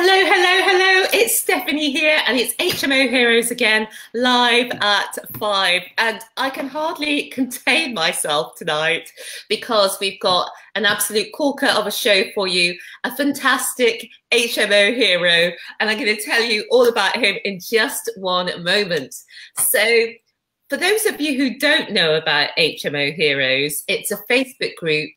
Hello, hello, hello. It's Stephanie here, and it's HMO Heroes again, live at five. And I can hardly contain myself tonight because we've got an absolute corker of a show for you, a fantastic HMO hero. And I'm going to tell you all about him in just one moment. So, for those of you who don't know about HMO Heroes, it's a Facebook group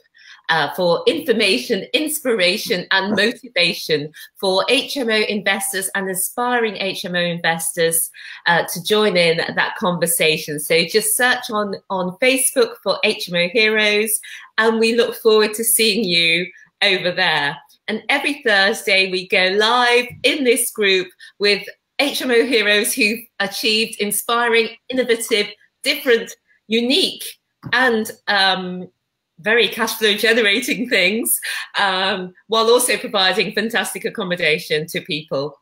uh, for information, inspiration, and motivation for HMO investors and aspiring HMO investors uh, to join in that conversation. So just search on, on Facebook for HMO Heroes, and we look forward to seeing you over there. And every Thursday, we go live in this group with HMO heroes who've achieved inspiring, innovative, different, unique, and um, very cash flow generating things um, while also providing fantastic accommodation to people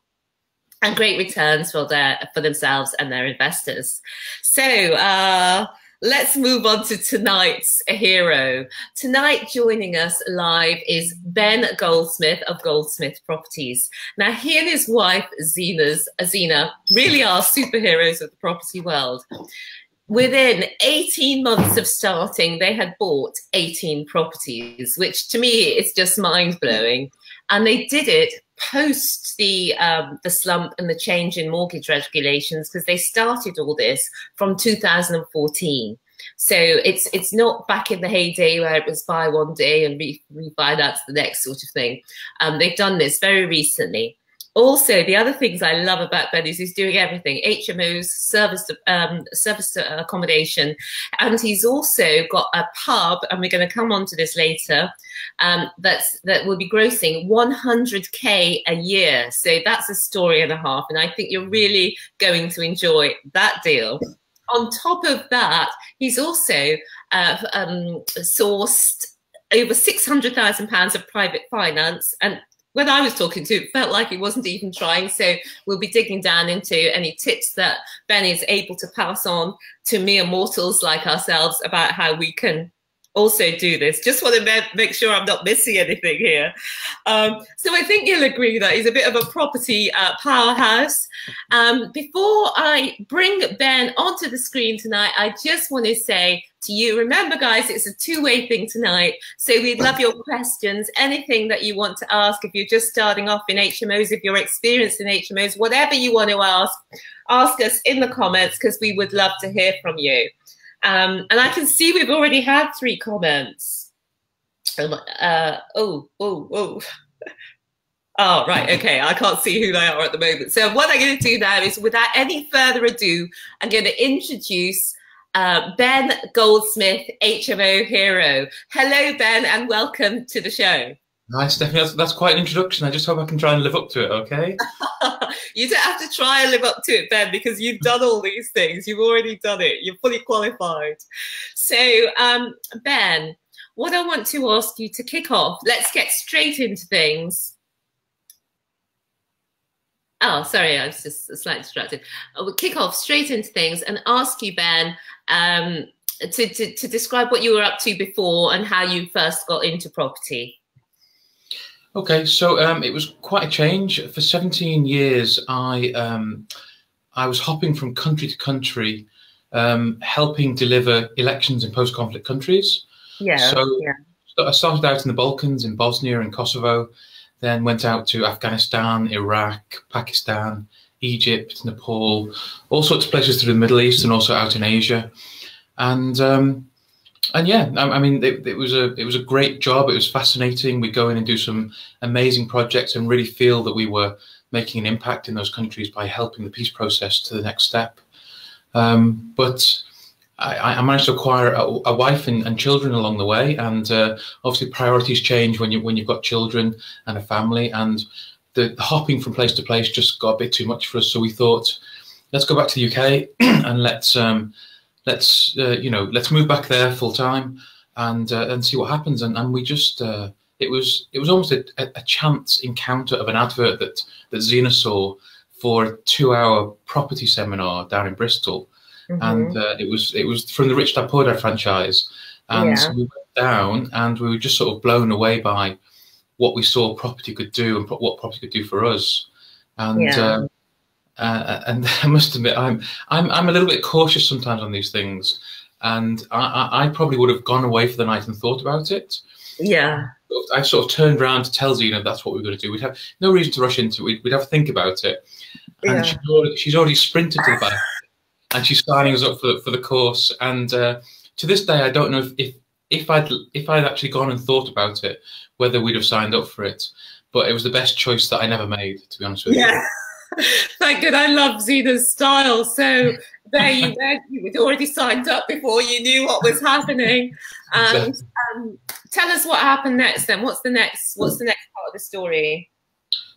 and great returns for their for themselves and their investors. So uh, let's move on to tonight's hero. Tonight joining us live is Ben Goldsmith of Goldsmith Properties. Now he and his wife Zena's Zena really are superheroes of the property world within 18 months of starting, they had bought 18 properties, which to me is just mind blowing. And they did it post the um, the slump and the change in mortgage regulations because they started all this from 2014. So it's it's not back in the heyday where it was buy one day and re- refinance the next sort of thing. Um, they've done this very recently also, the other things I love about Ben is he's doing everything: HMOs, service, um, service accommodation, and he's also got a pub. And we're going to come on to this later. Um, that's that will be grossing 100k a year. So that's a story and a half, and I think you're really going to enjoy that deal. On top of that, he's also uh, um, sourced over six hundred thousand pounds of private finance and when I was talking to, it felt like he wasn't even trying. So we'll be digging down into any tips that Ben is able to pass on to mere mortals like ourselves about how we can also do this. Just want to make sure I'm not missing anything here. Um, so I think you'll agree that he's a bit of a property uh, powerhouse. Um, before I bring Ben onto the screen tonight, I just want to say to you, remember guys, it's a two-way thing tonight. So we'd love your questions, anything that you want to ask if you're just starting off in HMOs, if you're experienced in HMOs, whatever you want to ask, ask us in the comments because we would love to hear from you. Um, and I can see we've already had three comments. Uh, oh, oh, oh. Oh, right. Okay. I can't see who they are at the moment. So what I'm going to do now is without any further ado, I'm going to introduce uh, Ben Goldsmith, HMO hero. Hello, Ben, and welcome to the show. Nice, Stephanie. That's, that's quite an introduction. I just hope I can try and live up to it, okay? you don't have to try and live up to it, Ben, because you've done all these things. You've already done it. You're fully qualified. So, um, Ben, what I want to ask you to kick off, let's get straight into things. Oh, sorry, I was just slightly distracted. I will kick off straight into things and ask you, Ben, um, to, to, to describe what you were up to before and how you first got into property. Okay, so um, it was quite a change. For 17 years, I um, I was hopping from country to country, um, helping deliver elections in post-conflict countries. Yeah. So yeah. I started out in the Balkans, in Bosnia and Kosovo, then went out to Afghanistan, Iraq, Pakistan, Egypt, Nepal, all sorts of places through the Middle East and also out in Asia. And um, and yeah, I, I mean, it, it, was a it was a great job. It was fascinating. We go in and do some amazing projects and really feel that we were making an impact in those countries by helping the peace process to the next step. Um, but I, I, managed to acquire a, a wife and, and, children along the way, and uh, obviously priorities change when you when you've got children and a family, and the, the, hopping from place to place just got a bit too much for us. So we thought, let's go back to the UK and let's um, let's uh, you know let's move back there full time and uh, and see what happens. And and we just uh, it was it was almost a, a, chance encounter of an advert that that Zena saw for a two hour property seminar down in Bristol, mm-hmm. and uh, it was it was from the Rich Dad Poor Dad franchise, and yeah. so we went down and we were just sort of blown away by what we saw property could do and what property could do for us. And yeah. Um, uh, and I must admit, I'm I'm I'm a little bit cautious sometimes on these things, and I, I probably would have gone away for the night and thought about it. Yeah. I sort of turned around to tell Zena that's what we are going to do. We'd have no reason to rush into it. We'd, we'd have to think about it. And yeah. she's, already, she's, already, sprinted to the back and she's signing us up for, for the course. And uh, to this day, I don't know if, if, if I'd if I'd actually gone and thought about it, whether we'd have signed up for it. But it was the best choice that I never made, to be honest with yeah. you. Thank God I love Zena's style. So there you went. You had already signed up before you knew what was happening. And um, tell us what happened next. Then, what's the next? What's the next part of the story?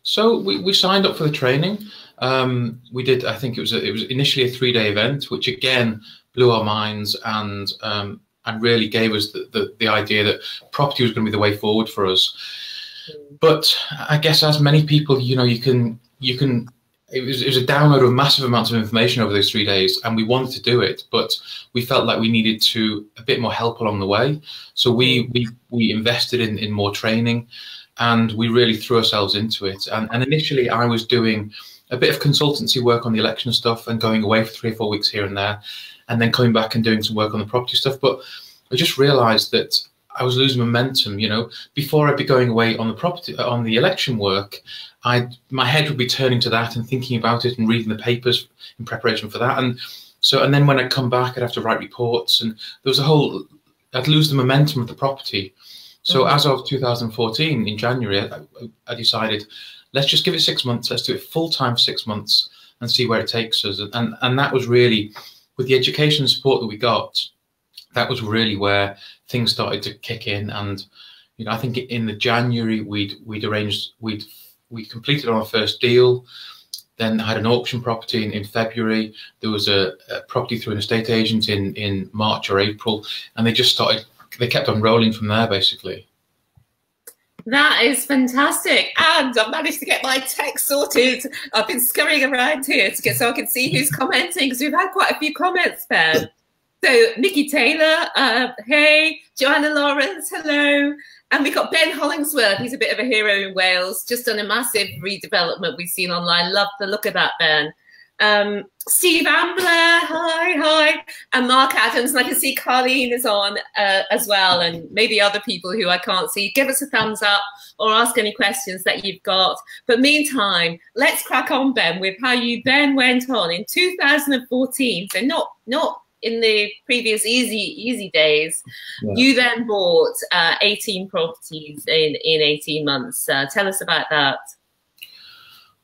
So we, we signed up for the training. Um, we did. I think it was a, it was initially a three day event, which again blew our minds and um, and really gave us the, the, the idea that property was going to be the way forward for us. Hmm. But I guess as many people, you know, you can you can it was, it was a download of massive amounts of information over those three days and we wanted to do it but we felt like we needed to a bit more help along the way. So we mm. we, we invested in, in more training and we really threw ourselves into it. And, and initially i was doing a bit of consultancy work on the election stuff and going away for three or four weeks here and there and then coming back and doing some work on the property stuff. But i just realized that I was losing momentum. You know, before I'd be going away on the property on the election work, I my head would be turning to that and thinking about it and reading the papers in preparation for that. And so, and then when I'd come back, I'd have to write reports, and there was a whole. I'd lose the momentum of the property. So mm-hmm. as of 2014, in January, I, I, decided, let's just give it six months. Let's do it full time for six months and see where it takes us. And and that was really, with the education support that we got, that was really where things started to kick in. And you know, I think in the January we'd we'd arranged we'd we completed our first deal. Then had an auction property in, in February. There was a, a property through an estate agent in in March or April, and they just started. They kept on rolling from there, basically. That is fantastic. And I've managed to get my text sorted. I've been scurrying around here to get so I can see who's commenting because we've had quite a few comments, Ben. So Nicky Taylor, uh, hey, Joanna Lawrence, hello. And we've got Ben Hollingsworth. He's a bit of a hero in Wales, just done a massive redevelopment we've seen online. Love the look of that, Ben. Um, Steve Ambler, hi, hi. And Mark Adams. And I can see Carleen is on uh, as well, and maybe other people who I can't see. Give us a thumbs up or ask any questions that you've got. But meantime, let's crack on, Ben, with how you then went on in 2014. So not not in the previous easy easy days, yeah. you then bought uh, 18 properties in in 18 months. Uh, tell us about that.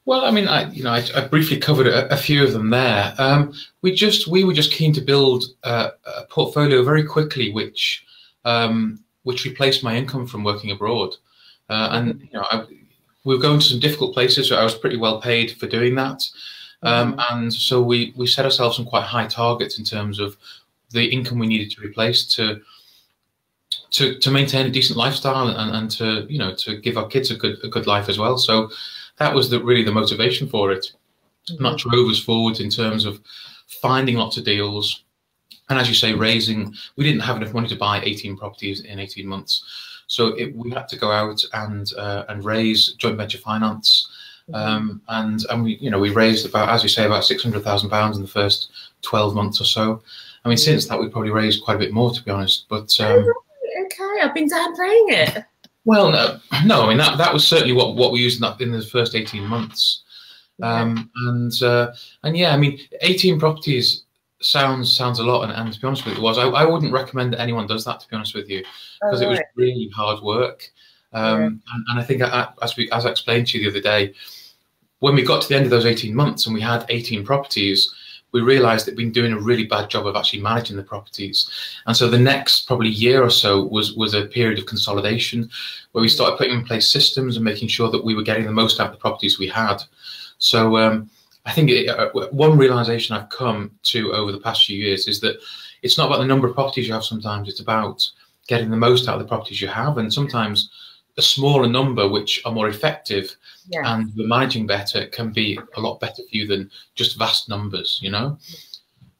Well, I mean, I you know I, I briefly covered a, a, few of them there. Um, we just we were just keen to build a, a portfolio very quickly, which um, which replaced my income from working abroad, uh, and you know I, we were going to some difficult places, so I was pretty well paid for doing that. Um, mm-hmm. and so we, we set ourselves some quite high targets in terms of the income we needed to replace to to, to maintain a decent lifestyle and, and to you know to give our kids a good a good life as well. So that was the, really the motivation for it. Mm-hmm. That drove us forward in terms of finding lots of deals, and as you say, raising. We didn't have enough money to buy 18 properties in 18 months, so it, we had to go out and uh, and raise joint venture finance um, and and we you know we raised about as you say about six hundred thousand pounds in the first twelve months or so. I mean, since that we've probably raised quite a bit more, to be honest. But um, okay, I've been downplaying it. Well, no, no. I mean that that was certainly what what we used in, that, in the first eighteen months. Um, and uh, and yeah, I mean, eighteen properties sounds sounds a lot, and, and to be honest with you, it was. I, I wouldn't recommend that anyone does that. To be honest with you, because oh, right. it was really hard work. Um, yeah. and, and, I think I, as we as I explained to you the other day, when we got to the end of those 18 months and we had 18 properties, we realized that we'd been doing a really bad job of actually managing the properties. And so the next probably year or so was, was a period of consolidation where we started putting in place systems and making sure that we were getting the most out of the properties we had. So um, I think it, uh, one realization I've come to over the past few years is that it's not about the number of properties you have sometimes, it's about getting the most out of the properties you have. And sometimes a smaller number which are more effective yes. and we're managing better can be a lot better for you than just vast numbers, you know?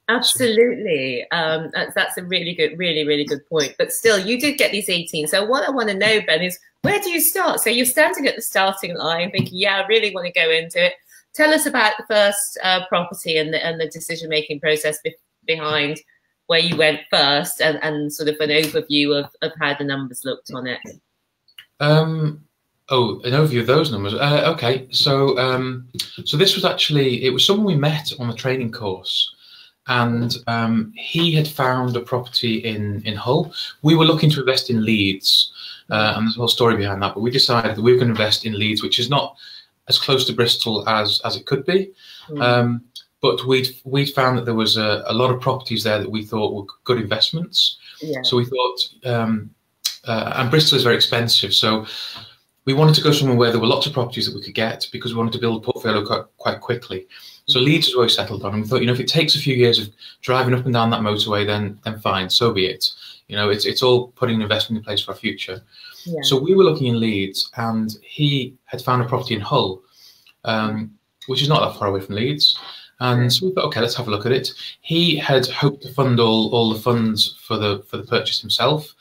Absolutely. Um, that's, that's a really good, really, really good point. But still, you did get these 18. So what I want to know, Ben, is where do you start? So you're standing at the starting line, thinking, "Yeah, I really want to go into it." Tell us about the first uh, property and the, and the decision making process be behind where you went first, and, and sort of an overview of, of how the numbers looked on it. Um, oh, an overview of those numbers. Uh, okay, so um, so this was actually it was someone we met on the training course and um, he had found a property in in Hull. We were looking to invest in Leeds, uh, and there's a whole story behind that. But we decided that we were going to invest in Leeds, which is not as close to Bristol as as it could be. Mm. Um, but we'd we'd found that there was a, a, lot of properties there that we thought were good investments. Yeah. So we thought, um, uh, and Bristol is very expensive, so we wanted to go somewhere where there were lots of properties that we could get because we wanted to build a portfolio quite, quite quickly. So Leeds is where we settled on, and we thought, you know, if it takes a few years of driving up and down that motorway, then then fine, so be it. You know, it's it's all putting an investment in place for our future. Yeah. So we were looking in Leeds, and he had found a property in Hull, um, which is not that far away from Leeds. And so we thought, okay, let's have a look at it. He had hoped to fund all, all the funds for the for the purchase himself.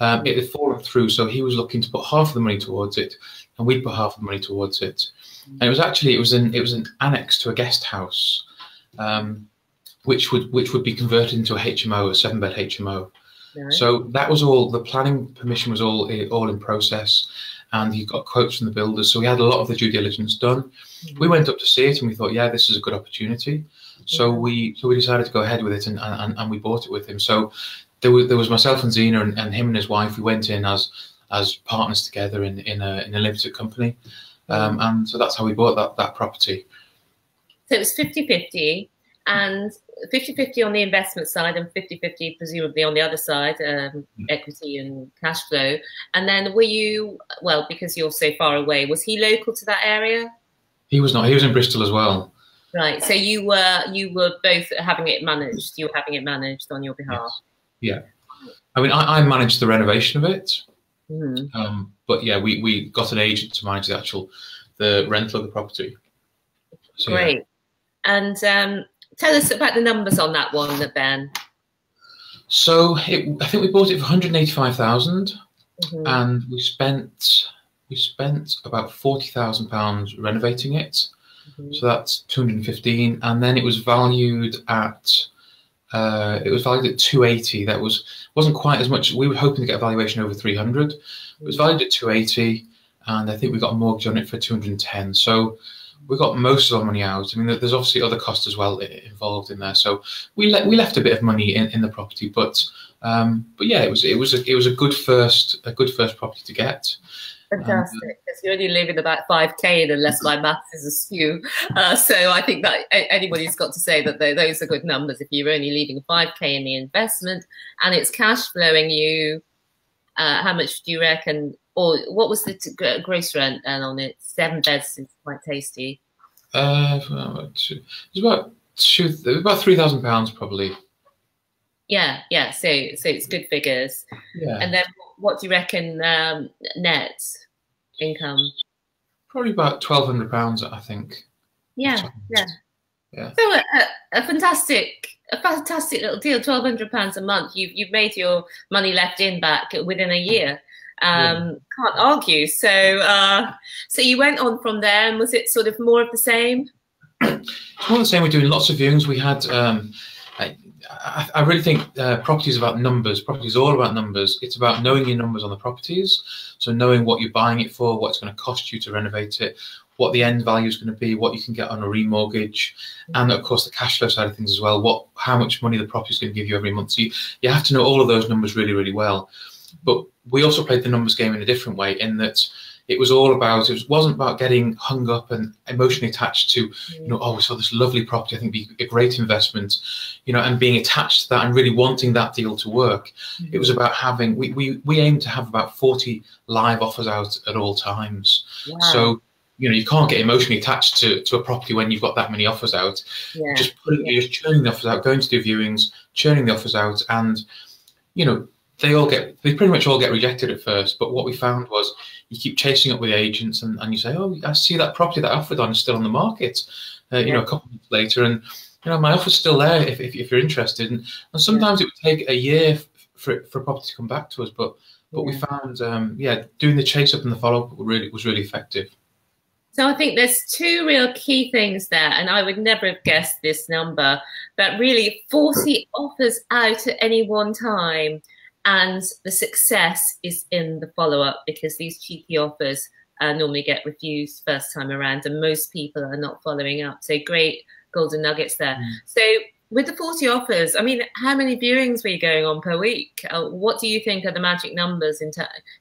Um, it had fallen through, so he was looking to put half of the money towards it, and we'd put half of the money towards it. And it was actually it was an it was an annex to a guest house, um, which would which would be converted into a HMO, a seven bed HMO. Right. So that was all. The planning permission was all all in process, and he got quotes from the builders. So we had a lot of the due diligence done. Mm-hmm. We went up to see it, and we thought, yeah, this is a good opportunity. So yeah. we so we decided to go ahead with it, and, and, and we bought it with him. So there was there was myself and Zena and, and him and his wife. We went in as as partners together in in a in a limited company, um, and so that's how we bought that that property. So it was 50-50 and 50-50 on the investment side and 50-50 presumably on the other side, um, mm. equity and cash flow. And then were you, well, because you're so far away, was he local to that area? He was not. He was in Bristol as well. Right. So you were you were both having it managed. You were having it managed on your behalf. Yes. Yeah. I mean, I, I managed the renovation of it. Mm. Um, but yeah, we, we got an agent to manage the actual the rental of the property. So, Great. Yeah. And um, tell us about the numbers on that one, Ben. So it, I think we bought it for 185,000 mm-hmm. and we spent we spent about 40,000 pounds renovating it. Mm-hmm. So that's 215 and then it was valued at uh, it was valued at 280. That was wasn't quite as much. We were hoping to get a valuation over 300. It was valued at 280, and I think we got a mortgage on it for 210. So we got most of our money out. I mean, there's obviously other costs as well involved in there. So we le- we left a bit of money in, in the property, but um, but yeah, it was it was a, it was a good first a good first property to get. Fantastic, because um, you only live in about 5k unless my maths is askew. Uh, so I think that anybody's got to say that those are good numbers if you're only leaving 5k in the investment and it's cash flowing you. Uh, how much do you reckon? Or what was the gross rent and on it? Seven beds is quite tasty. Uh, it's about two, about three thousand pounds probably. Yeah, yeah. So so it's good figures. Yeah. And then what do you reckon um, net income? Probably about twelve hundred pounds, I think. Yeah, yeah. Yeah. So a, a, fantastic, a fantastic little deal. Twelve hundred pounds a month. You've you've made your money left in back within a year. Um, yeah. Can't argue. So uh, so you went on from there, and was it sort of more of the same? It's more the same. We're doing lots of viewings. We had um, I, I really think uh, property is about numbers. Property is all about numbers. It's about knowing your numbers on the properties. So knowing what you're buying it for, what it's going to cost you to renovate it, what the end value is going to be, what you can get on a remortgage, and of course the cash flow side of things as well. What, how much money the property is going to give you every month. So you, you have to know all of those numbers really, really well. But we also played the numbers game in a different way in that it was all about it wasn't about getting hung up and emotionally attached to you know oh we saw this lovely property i think be a great investment you know and being attached to that and really wanting that deal to work mm-hmm. it was about having we, we we aim to have about 40 live offers out at all times wow. so you know you can't get emotionally attached to, to a property when you've got that many offers out yeah. just putting yeah. just churning the offers out going to do viewings churning the offers out and you know they all get they pretty much all get rejected at first but what we found was you keep chasing up with the agents and, and you say, oh, I see that property that I offered on is still on the market, uh, you yeah. know, a couple of months later. And, you know, my offer's still there if, if, if you're interested. And, and sometimes yeah. it would take a year for, for a property to come back to us. But But yeah. we found, um, yeah, doing the chase up and the follow up really was really effective. So I think there's two real key things there, and I would never have guessed this number, but really 40 offers out at any one time, and the success is in the follow up because these cheeky offers uh, normally get refused first time around, and most people are not following up. So great golden nuggets there. Mm. So with the 40 offers, I mean, how many viewings were you going on per week? Uh, what do you think are the magic numbers in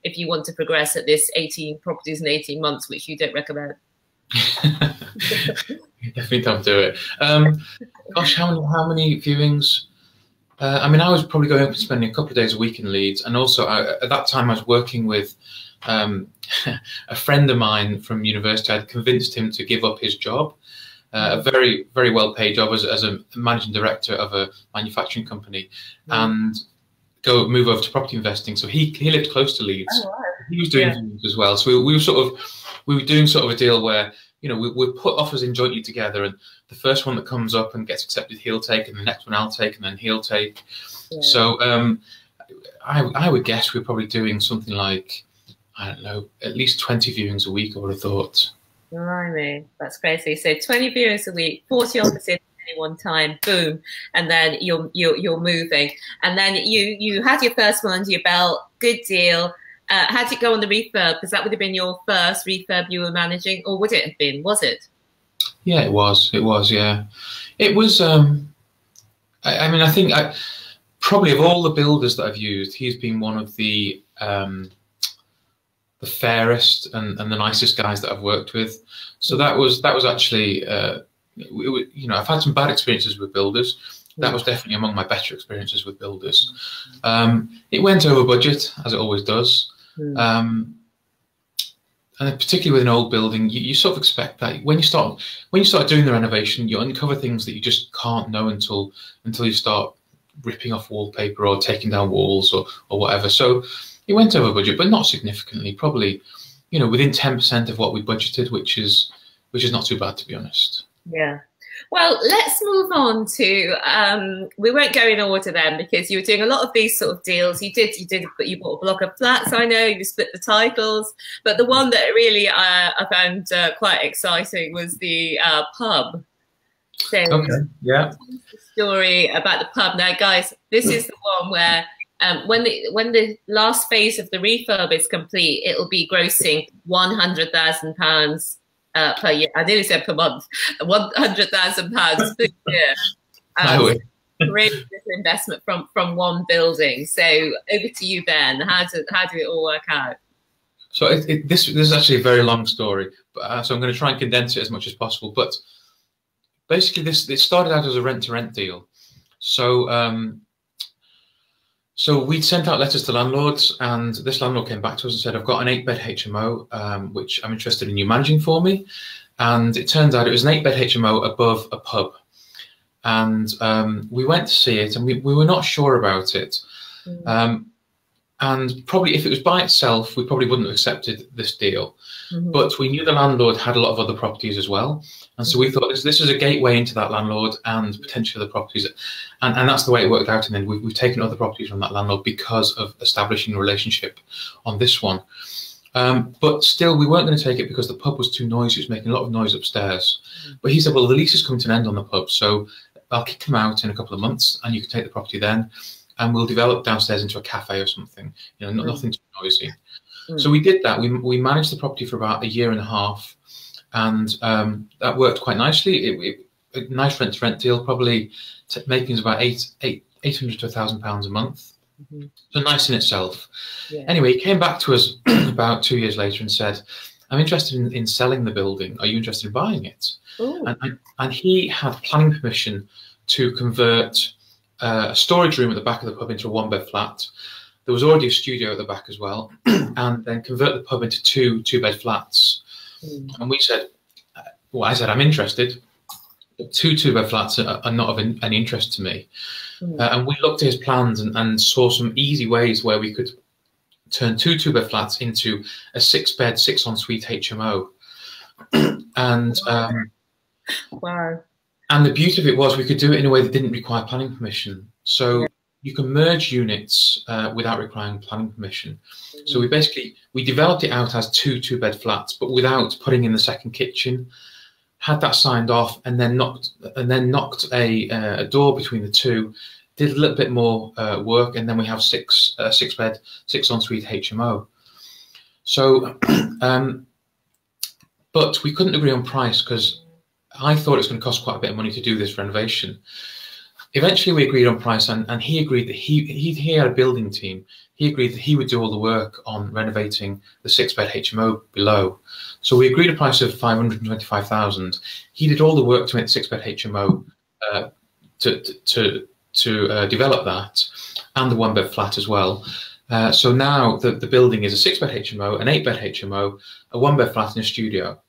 if you want to progress at this 18 properties in 18 months, which you don't recommend? definitely don't do it. Um, gosh, how many, how many viewings? Uh, I mean, I was probably going up and spending a couple of days a week in Leeds, and also I, at that time I was working with um, a friend of mine from university. I'd convinced him to give up his job, uh, a very very well paid job as, as a managing director of a manufacturing company, mm. and go move over to property investing. So he he lived close to Leeds. Oh, wow. He was doing yeah. as well. So we, we were sort of we were doing sort of a deal where you know we we put offers in jointly together, and the first one that comes up and gets accepted, he'll take, and the next one I'll take, and then he'll take. Yeah. So um, I I would guess we're probably doing something like I don't know at least twenty viewings a week. I would have thought. Blimey, that's crazy. So 20 viewings a week, 40 offers in any one time, boom, and then you're you're you're moving. And then you you had your first one under your belt, good deal. Uh, how did it go on the refurb? Because that would have been your first refurb you were managing, or would it have been? Was it? Yeah, it was. It was. Yeah, it was. Um, I, I mean, I think I probably of all the builders that I've used, he's been one of the um, the fairest and, and the nicest guys that I've worked with. So that was that was actually uh, it, you know I've had some bad experiences with builders. That was definitely among my better experiences with builders. Um, it went over budget as it always does. Hmm. Um, and particularly with an old building, you, you, sort of expect that when you start when you start doing the renovation, you uncover things that you just can't know until until you start ripping off wallpaper or taking down walls or or whatever. So it went over budget, but not significantly. Probably, you know, within ten percent of what we budgeted, which is which is not too bad to be honest. Yeah. Well, let's move on to. Um, we won't go in order then because you were doing a lot of these sort of deals. You did, you did, but you bought a block of flats. I know you split the titles, but the one that really uh, I found uh, quite exciting was the uh, pub. So, okay. Yeah. story about the pub. Now, guys, this is the one where um, when the when the last phase of the refurb is complete, it'll be grossing one hundred thousand pounds uh, per year. I nearly said per month, one hundred thousand pounds per year. Um, really little investment from from one building. So over to you, Ben. How did how did it all work out? So it, it, this this is actually a very long story, but, uh, so I'm going to try and condense it as much as possible. But basically, this it started out as a rent to rent deal. So um, so we'd sent out letters to landlords, and this landlord came back to us and said, "I've got an eight-bed HMO, um, which I'm interested in you managing for me." And it turns out it was an eight-bed HMO above a pub, and um, we went to see it, and we, we were not sure about it. Mm. Um, and probably if it was by itself, we probably wouldn't have accepted this deal. Mm-hmm. But we knew the landlord had a lot of other properties as well. And so we thought this, this is a gateway into that landlord and potentially other properties. And, and that's the way it worked out. And then we've, we've taken other properties from that landlord because of establishing a relationship on this one. Um, but still, we weren't going to take it because the pub was too noisy. It was making a lot of noise upstairs. Mm-hmm. But he said, well, the lease is coming to an end on the pub. So I'll kick him out in a couple of months and you can take the property then. And we'll develop downstairs into a cafe or something, you know, mm-hmm. nothing too noisy. Mm. So we did that. We, we managed the property for about a year and a half, and um, that worked quite nicely. It, it, a nice rent to rent deal, probably making us about eight eight eight hundred to a thousand pounds a month. Mm-hmm. So nice in itself. Yeah. Anyway, he came back to us about two years later and said, "I'm interested in, in selling the building. Are you interested in buying it?" And, and he had planning permission to convert uh, a storage room at the back of the pub into a one bed flat there was already a studio at the back as well, and then convert the pub into two two bed flats. Mm. And we said, well, I said I'm interested. But two two bed flats are, are not of any interest to me. Mm. Uh, and we looked at his plans and, and saw some easy ways where we could turn two two bed flats into a six bed six ensuite HMO. and um, wow. And the beauty of it was we could do it in a way that didn't require planning permission. So you can merge units uh, without requiring planning permission. So we basically we developed it out as two two bed flats, but without putting in the second kitchen. Had that signed off, and then knocked and then knocked a, uh, a door between the two. Did a little bit more uh, work, and then we have six uh, six bed six ensuite HMO. So, um, but we couldn't agree on price because I thought it was going to cost quite a bit of money to do this renovation eventually we agreed on price and, and he agreed that he, he, he had a building team. He agreed that he would do all the work on renovating the six bed HMO below. So we agreed a price of 525,000. He did all the work to make the six bed HMO uh, to, to, to uh, develop that and the one bed flat as well. Uh, so now the, the building is a six bed HMO, an eight bed HMO, a one bed flat and a studio.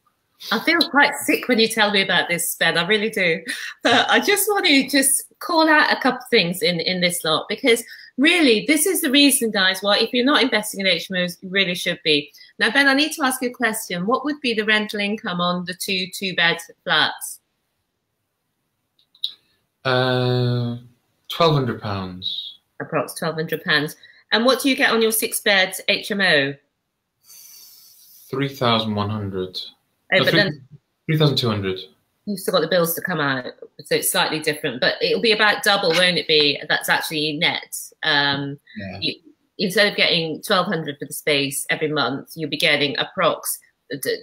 I feel quite sick when you tell me about this, Ben. I really do. But I just want to just call out a couple of things in, in this lot because really this is the reason, guys, why if you're not investing in HMOs, you really should be. Now, Ben, I need to ask you a question. What would be the rental income on the two two-bed flats? Uh, twelve hundred pounds. Approx twelve hundred pounds. And what do you get on your six-bed HMO? Three thousand one hundred. But 3, then 3,200. You've still got the bills to come out, so it's slightly different, but it'll be about double, won't it be? That's actually net. Um, yeah. you, instead of getting 1,200 for the space every month, you'll be getting approx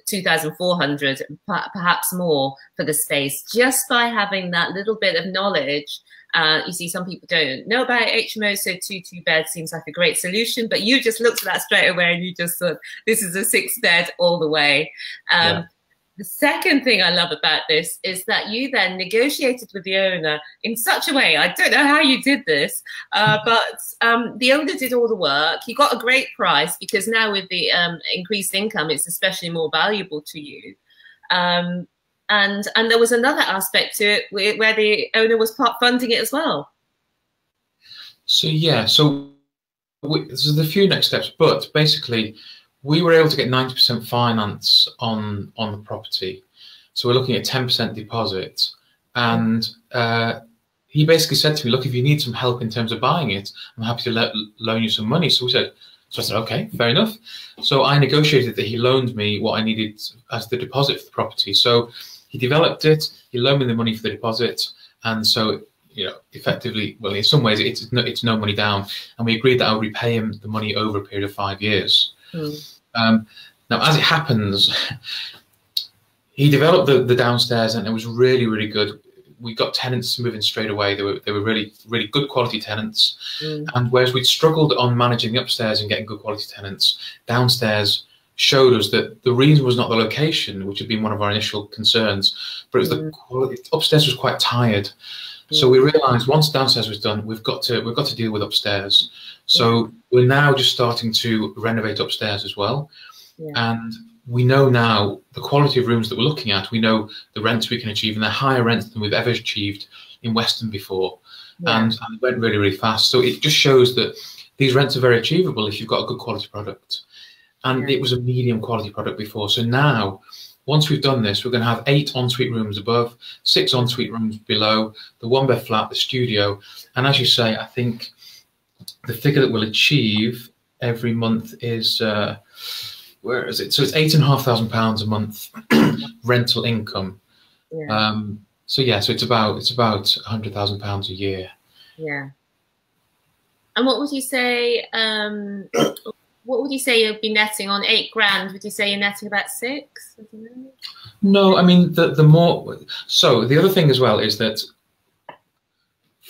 2,400, perhaps more for the space, just by having that little bit of knowledge. Uh, you see, some people don't know about HMO, so two two bed seems like a great solution. But you just looked at that straight away, and you just thought this is a six bed all the way. Um, yeah. The second thing I love about this is that you then negotiated with the owner in such a way. I don't know how you did this, uh, hmm. but um, the owner did all the work. You got a great price because now with the um, increased income, it's especially more valuable to you. Um, and and there was another aspect to it where, where the owner was part funding it as well. So yeah, so we, there's a few next steps, but basically we were able to get 90% finance on on the property. So we're looking at 10% deposit. And uh, he basically said to me, look, if you need some help in terms of buying it, I'm happy to let, loan you some money. So we said, so I said, okay, fair enough. So I negotiated that he loaned me what I needed as the deposit for the property. So he developed it, he loaned me the money for the deposit. And so, you know, effectively, well, in some ways, it's no, it's no money down. And we agreed that I would repay him the money over a period of five years. Mm. Um, now, as it happens, he developed the, the downstairs and it was really, really good. We got tenants moving straight away. They were they were really really good quality tenants. Mm. And whereas we'd struggled on managing the upstairs and getting good quality tenants, downstairs showed us that the reason was not the location, which had been one of our initial concerns, but it was mm. the quality. Upstairs was quite tired. So we realised once downstairs was done, we've got to we've got to deal with upstairs. So we're now just starting to renovate upstairs as well, yeah. and we know now the quality of rooms that we're looking at. We know the rents we can achieve, and they're higher rents than we've ever achieved in Weston before, yeah. and, and it went really really fast. So it just shows that these rents are very achievable if you've got a good quality product, and yeah. it was a medium quality product before. So now once we've done this, we're going to have eight ensuite rooms above, six ensuite rooms below, the one bed flat, the studio. And as you say, I think the figure that we'll achieve every month is, uh, where is it? So it's eight and a half thousand pounds a month rental income. Yeah. Um, so yeah, so it's about it's about a hundred thousand pounds a year. Yeah. And what would you say? Um, what would you say you'd be netting on eight grand? Would you say you're netting about six? No, I mean the the more. So the other thing as well is that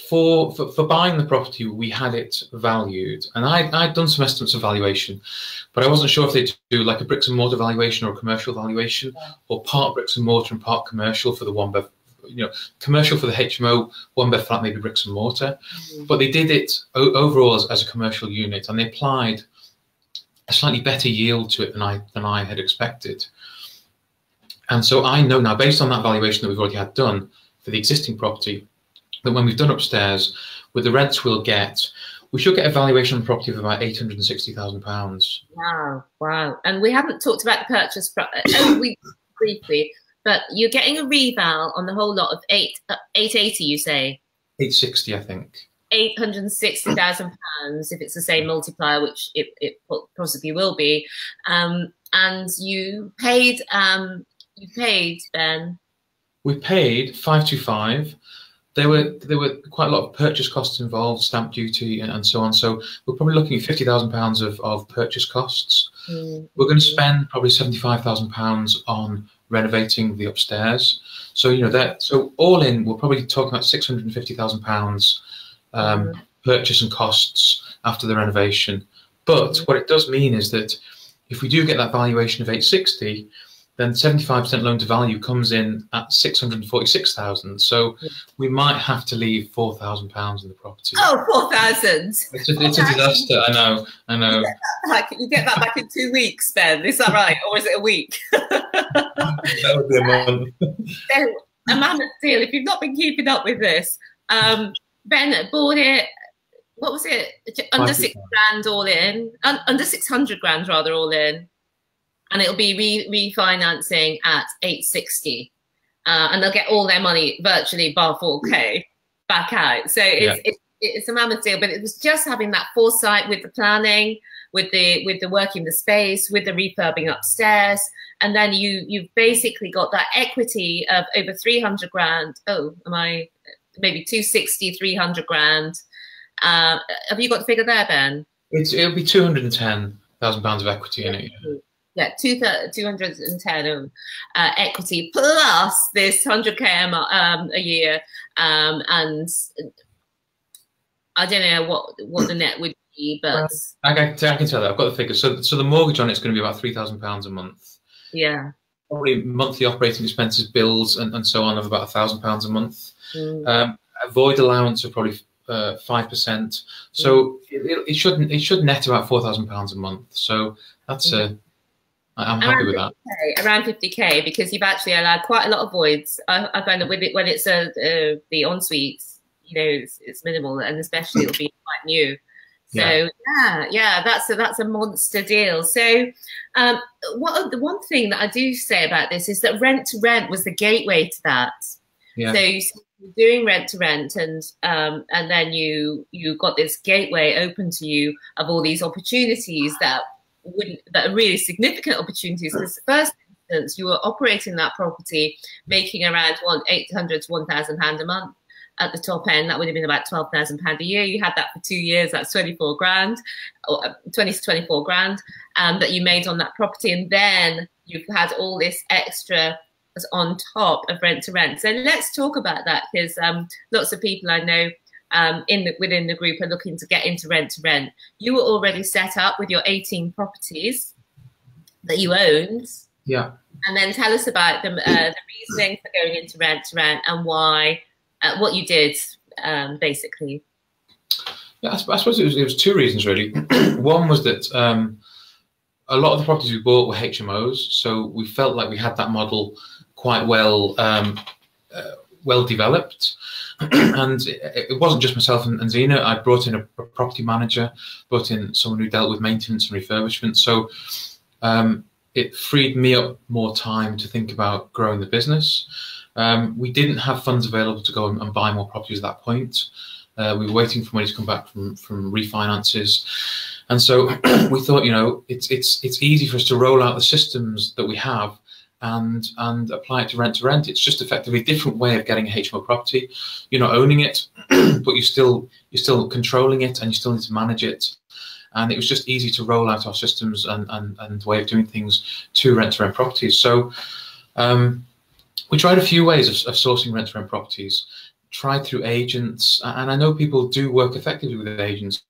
for, for, for buying the property, we had it valued, and I I'd done some estimates of valuation, but I wasn't sure if they'd do like a bricks and mortar valuation or a commercial valuation, or part bricks and mortar and part commercial for the one bed you know, commercial for the HMO, one bed flat, maybe bricks and mortar. Mm-hmm. But they did it overall as, as, a commercial unit and they applied a slightly better yield to it than I than I had expected. And so I know now, based on that valuation that we've already had done for the existing property, that when we've done upstairs, with the rents we'll get, we should get a valuation on property of about eight hundred and sixty thousand pounds. Wow, wow! And we haven't talked about the purchase uh, we briefly, but you're getting a reval on the whole lot of eight uh, eight eighty. You say eight sixty, I think. Eight hundred and sixty thousand pounds if it's the same multiplier, which it, it possibly will be. Um, and you paid um, you paid Ben. We paid five two five. There were there were quite a lot of purchase costs involved, stamp duty and, and so on. So we're probably looking at fifty thousand pounds of, of purchase costs. Mm-hmm. We're going to spend probably seventy five thousand pounds on renovating the upstairs. So you know that so all in, we're probably talking about six hundred and fifty thousand pounds um, mm-hmm. purchase and costs after the renovation. But mm-hmm. what it does mean is that if we do get that valuation of eight sixty, then 75% loan to value comes in at 646,000. So we might have to leave 4,000 pounds in the property. Oh, 4,000. It's, a, it's a disaster. I know. I know. You get, back, you get that back in two weeks, Ben. Is that right? Or is it a week? that would be a month. so, a mammoth deal. If you've not been keeping up with this, um, Ben bought it what was it? Under six grand. all in, under six hundred grand rather all in, and it'll be re- refinancing at 860 uh, and they'll get all their money virtually bar 4k back out. So it's, yeah. it, it's a mammoth deal but it was just having that foresight with the planning with the with the working the space with the refurbing upstairs. And then you you've basically got that equity of over 300 grand. Oh am i maybe 260 300 grand uh, have you got the figure there ben it's it'll be 210,000 pounds of equity in it yeah yeah, two 210 of uh, equity plus this 100k um, a year. Um, and I don't know what what the net would be, but I can, I can tell that I've got the figures. So, so the mortgage on it's going to be about three thousand pounds a month. Yeah. Probably monthly operating expenses, bills, and, and so on of about a thousand pounds a month. Mm. Um, void allowance of probably uh, five uh, percent. So mm. it, it, shouldn't it should net about four thousand pounds a month. So that's mm. a I'm happy with that. 50K, around 50k because you've actually allowed quite a lot of voids. I, I find that with it when it's a, uh, the ensuite, you know, it's, it's, minimal and especially it'll be quite new. So yeah, yeah, yeah that's a, that's a monster deal. So, um, what the one thing that I do say about this is that rent to rent was the gateway to that. Yeah. So you, are doing rent to rent, and um, and then you you got this gateway open to you of all these opportunities that wouldn't that are really significant opportunities. Because first instance you were operating that property making around one eight hundred to one thousand pounds a month at the top end. That would have been about twelve thousand pound a year. You had that for two years. That's 24 grand or uh, 20 to 24 grand um, that you made on that property. And then you've had all this extra on top of rent to rent so let's talk about that because um, lots of people i know um, in the, within the group are looking to get into rent to rent. You were already set up with your 18 properties that you owned. Yeah. And then tell us about the, uh, the reasoning for going into rent to rent and why, uh, what you did, um, basically. Yeah, I, suppose it was, it was two reasons really. One was that um, a lot of the properties we bought were HMOs, so we felt like we had that model quite well um, uh, well developed. and it, wasn't just myself and, and Zena. I brought in a, a, property manager, brought in someone who dealt with maintenance and refurbishment. So um, it freed me up more time to think about growing the business. Um, we didn't have funds available to go and, and buy more properties at that point. Uh, we were waiting for money to come back from from refinances, and so we thought, you know, it's it's it's easy for us to roll out the systems that we have and and apply it to rent to rent. It's just effectively a different way of getting a HMO property. You're not owning it, but you still you're still controlling it and you still need to manage it. And it was just easy to roll out our systems and and, and way of doing things to rent to rent properties. So um, we tried a few ways of, of sourcing rent to rent properties. Tried through agents, and I know people do work effectively with agents.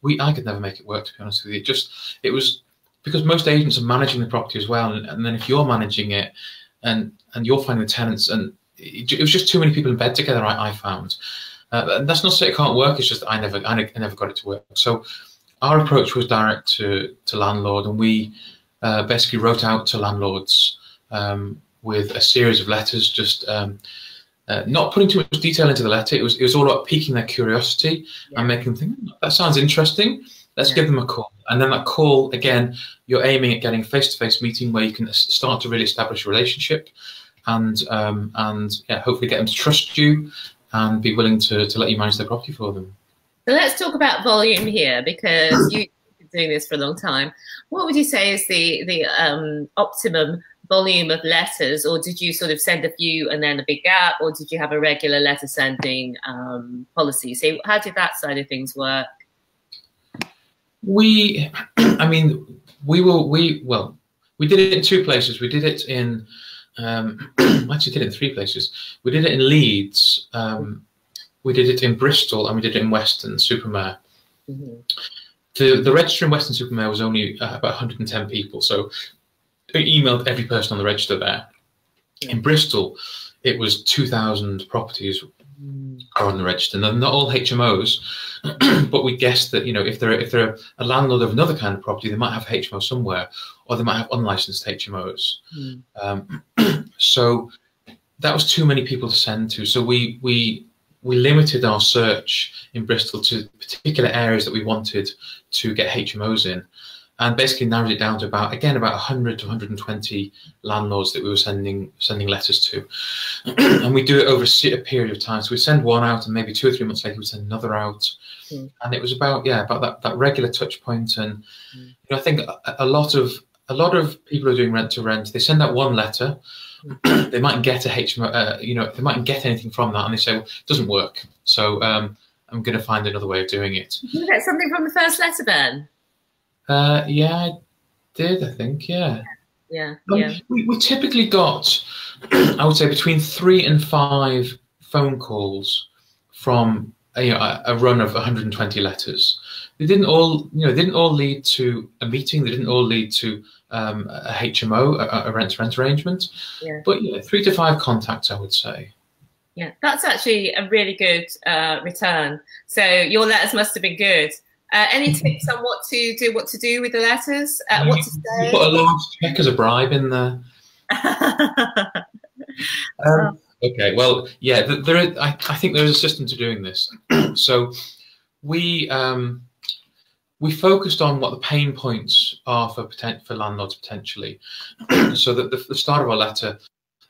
We I could never make it work to be honest with you. Just it was because most agents are managing the property as well, and, and then if you're managing it, and and you're finding the tenants, and it, it was just too many people in bed together. I, I found, uh, and that's not to say it can't work. It's just I never I, never got it to work. So our approach was direct to to landlord, and we uh, basically wrote out to landlords um, with a series of letters, just. Um, uh, not putting too much detail into the letter. It was it was all about piquing their curiosity yeah. and making them think hmm, that sounds interesting. Let's yeah. give them a call. And then that call, again, you're aiming at getting a face-to-face meeting where you can start to really establish a relationship and um, and yeah, hopefully get them to trust you and be willing to, to let you manage their property for them. So let's talk about volume here because you've been doing this for a long time. What would you say is the the um, optimum volume of letters, or did you sort of send a few and then a big gap, or did you have a regular letter sending um, policy? So how did that side of things work? We, I mean, we will, we, well, we did it in two places. We did it in, um, actually did it in three places. We did it in Leeds, um, we did it in Bristol, and we did it in Weston-super-Mare. Mm -hmm. The, the register in Weston-super-Mare was only uh, about 110 people, so I emailed every person on the register there. Yeah. In Bristol, it was 2,000 properties are on the register. Now, they're not all HMOs, but we guessed that you know if they're if they're a landlord of another kind of property, they might have HMO somewhere, or they might have unlicensed HMOs. Mm. Um, so that was too many people to send to. So we we we limited our search in Bristol to particular areas that we wanted to get HMOs in and basically narrowed it down to about again about 100 to 120 landlords that we were sending sending letters to and we do it over a period of time so we send one out and maybe two or three months later we send another out mm. and it was about yeah about that, that regular touch point and mm. you know, i think a, a, lot of a lot of people are doing rent to rent they send out one letter mm. they might get a HMO, uh, you know, they might get anything from that, and they say, well, it doesn't work. So um, I'm going to find another way of doing it. Did you get something from the first letter, Ben? Uh, yeah, I did. I think. Yeah. Yeah. Um, yeah. We, we typically got, I would say, between three and five phone calls from a, you know, a, run of 120 letters. They didn't all, you know, didn't all lead to a meeting. They didn't all lead to um, a HMO, a, a rent-to-rent arrangement. Yeah. But yeah, three to five contacts, I would say. Yeah, that's actually a really good uh, return. So your letters must have been good. Uh, any tips on what to do, what to do with the letters? Uh, what to say? Put a large check as a bribe in there. um, okay, well, yeah, there. Is, I, I think there is a system to doing this. so we um, we focused on what the pain points are for potent, for landlords potentially. so that the, the, start of our letter,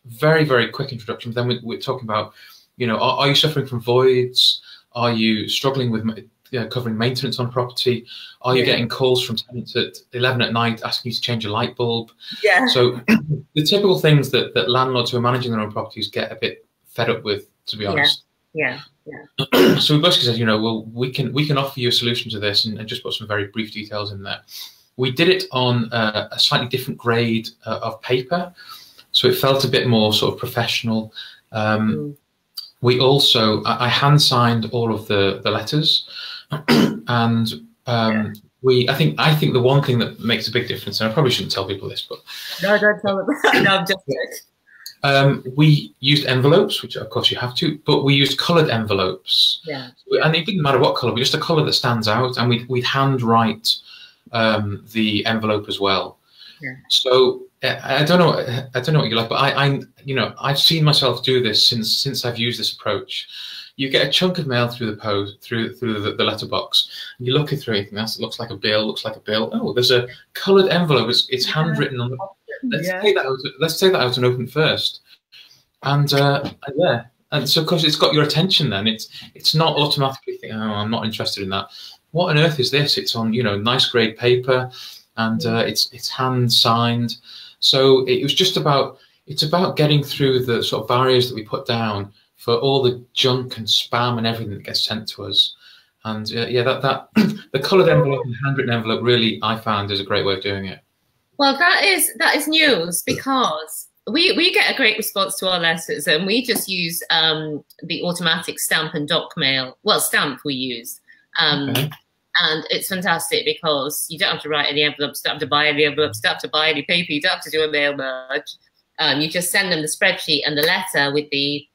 very very quick introduction. Then we, we're talking about, you know, are, are you suffering from voids? Are you struggling with you know, covering maintenance on property? Are you yeah. getting calls from tenants at 11 at night asking you to change a light bulb? Yeah. So the typical things that, that landlords who are managing their own properties get a bit fed up with, to be honest. Yeah. Yeah. so we basically said, you know, well, we can we can offer you a solution to this, and, and just put some very brief details in there. We did it on uh, a slightly different grade uh, of paper, so it felt a bit more sort of professional. Um, mm. We also, I, I hand signed all of the the letters. and um, yeah. we, I think, I think the one thing that makes a big difference, and I probably shouldn't tell people this, but no, don't tell them. no, I'm just. Um, we used envelopes, which of course you have to, but we used coloured envelopes. Yeah. And it didn't matter what colour, but just a colour that stands out, and we we handwrite um, the envelope as well. Yeah. So I don't know, I don't know what you like, but I, I, you know, I've seen myself do this since since I've used this approach you get a chunk of mail through the post through through the, the letterbox. And you look through it, and that looks like a bill. Looks like a bill. Oh, there's a coloured envelope. It's, it's handwritten on the. Let's yeah. take that out. Let's take that out and open first. And uh, yeah, and so of course it's got your attention. Then it's it's not automatically thinking, oh, I'm not interested in that. What on earth is this? It's on you know nice grade paper, and uh, it's it's hand signed. So it was just about it's about getting through the sort of barriers that we put down for all the junk and spam and everything that gets sent to us. And uh, yeah, that that the coloured envelope and handwritten envelope really I found is a great way of doing it. Well, that is that is news because we we get a great response to our letters, and we just use um, the automatic stamp and Docmail. Well, stamp we use. Um, okay. And it's fantastic because you don't have to write any envelopes, you don't have to buy any envelopes, you don't have to buy any paper, you don't have to do a mail merge. Um, you just send them the spreadsheet and the letter with the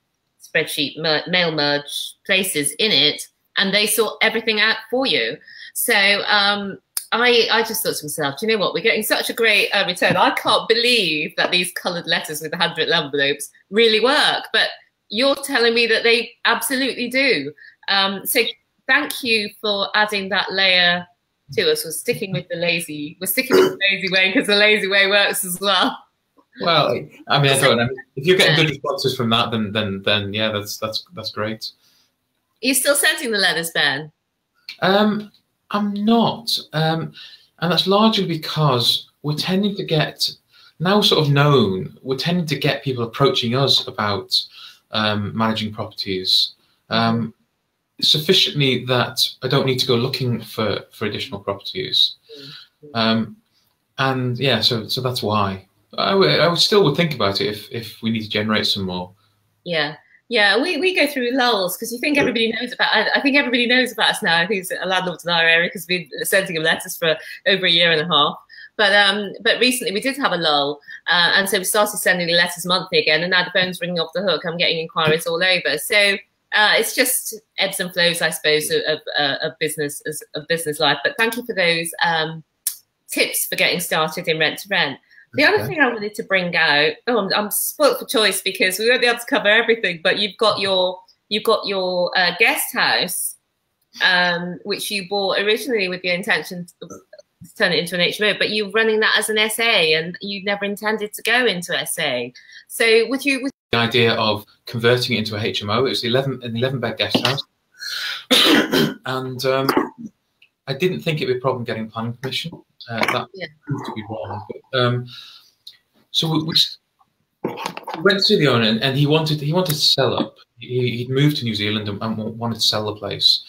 spreadsheet mer mail merge places in it, and they sort everything out for you. So um, I, I just thought to myself, do you know what? We're getting such a great uh, return. I can't believe that these coloured letters with the handwritten envelopes really work. But you're telling me that they absolutely do. Um, so thank you for adding that layer to us. We're sticking with the lazy. We're sticking with the lazy way because the lazy way works as well. Well, I mean, I don't know. If you're getting good responses from that, then then then yeah, that's that's that's great. Are you still sending the letters, Ben? Um, I'm not, um, and that's largely because we're tending to get now sort of known. We're tending to get people approaching us about um, managing properties um, sufficiently that I don't need to go looking for for additional properties. Um, and yeah, so so that's why I would, I would still would think about it if if we need to generate some more. Yeah. Yeah, we, we go through lulls because you think everybody knows about. I, I, think everybody knows about us now. I think a landlord in our area because we've been sending them letters for over a year and a half. But um, but recently we did have a lull, uh, and so we started sending the letters monthly again. And now the phone's ringing off the hook. I'm getting inquiries all over. So uh, it's just ebbs and flows, I suppose, of, of, uh, of business as of business life. But thank you for those um, tips for getting started in rent to rent. The other thing I wanted to bring out, oh, I'm, I'm spoilt for choice because we won't be able to cover everything, but you've got your you've got your uh, guest house, um, which you bought originally with the intention to turn it into an HMO, but you're running that as an SA, and you never intended to go into SA. So, would you? Would the idea of converting it into a HMO? It was 11 an 11 bed guest house, and um, I didn't think it'd be a problem getting planning permission. Uh, that yeah. proved to be wrong. But, um, so we, we, went to the owner, and, and, he wanted he wanted to sell up. He, would moved to New Zealand and, and, wanted to sell the place.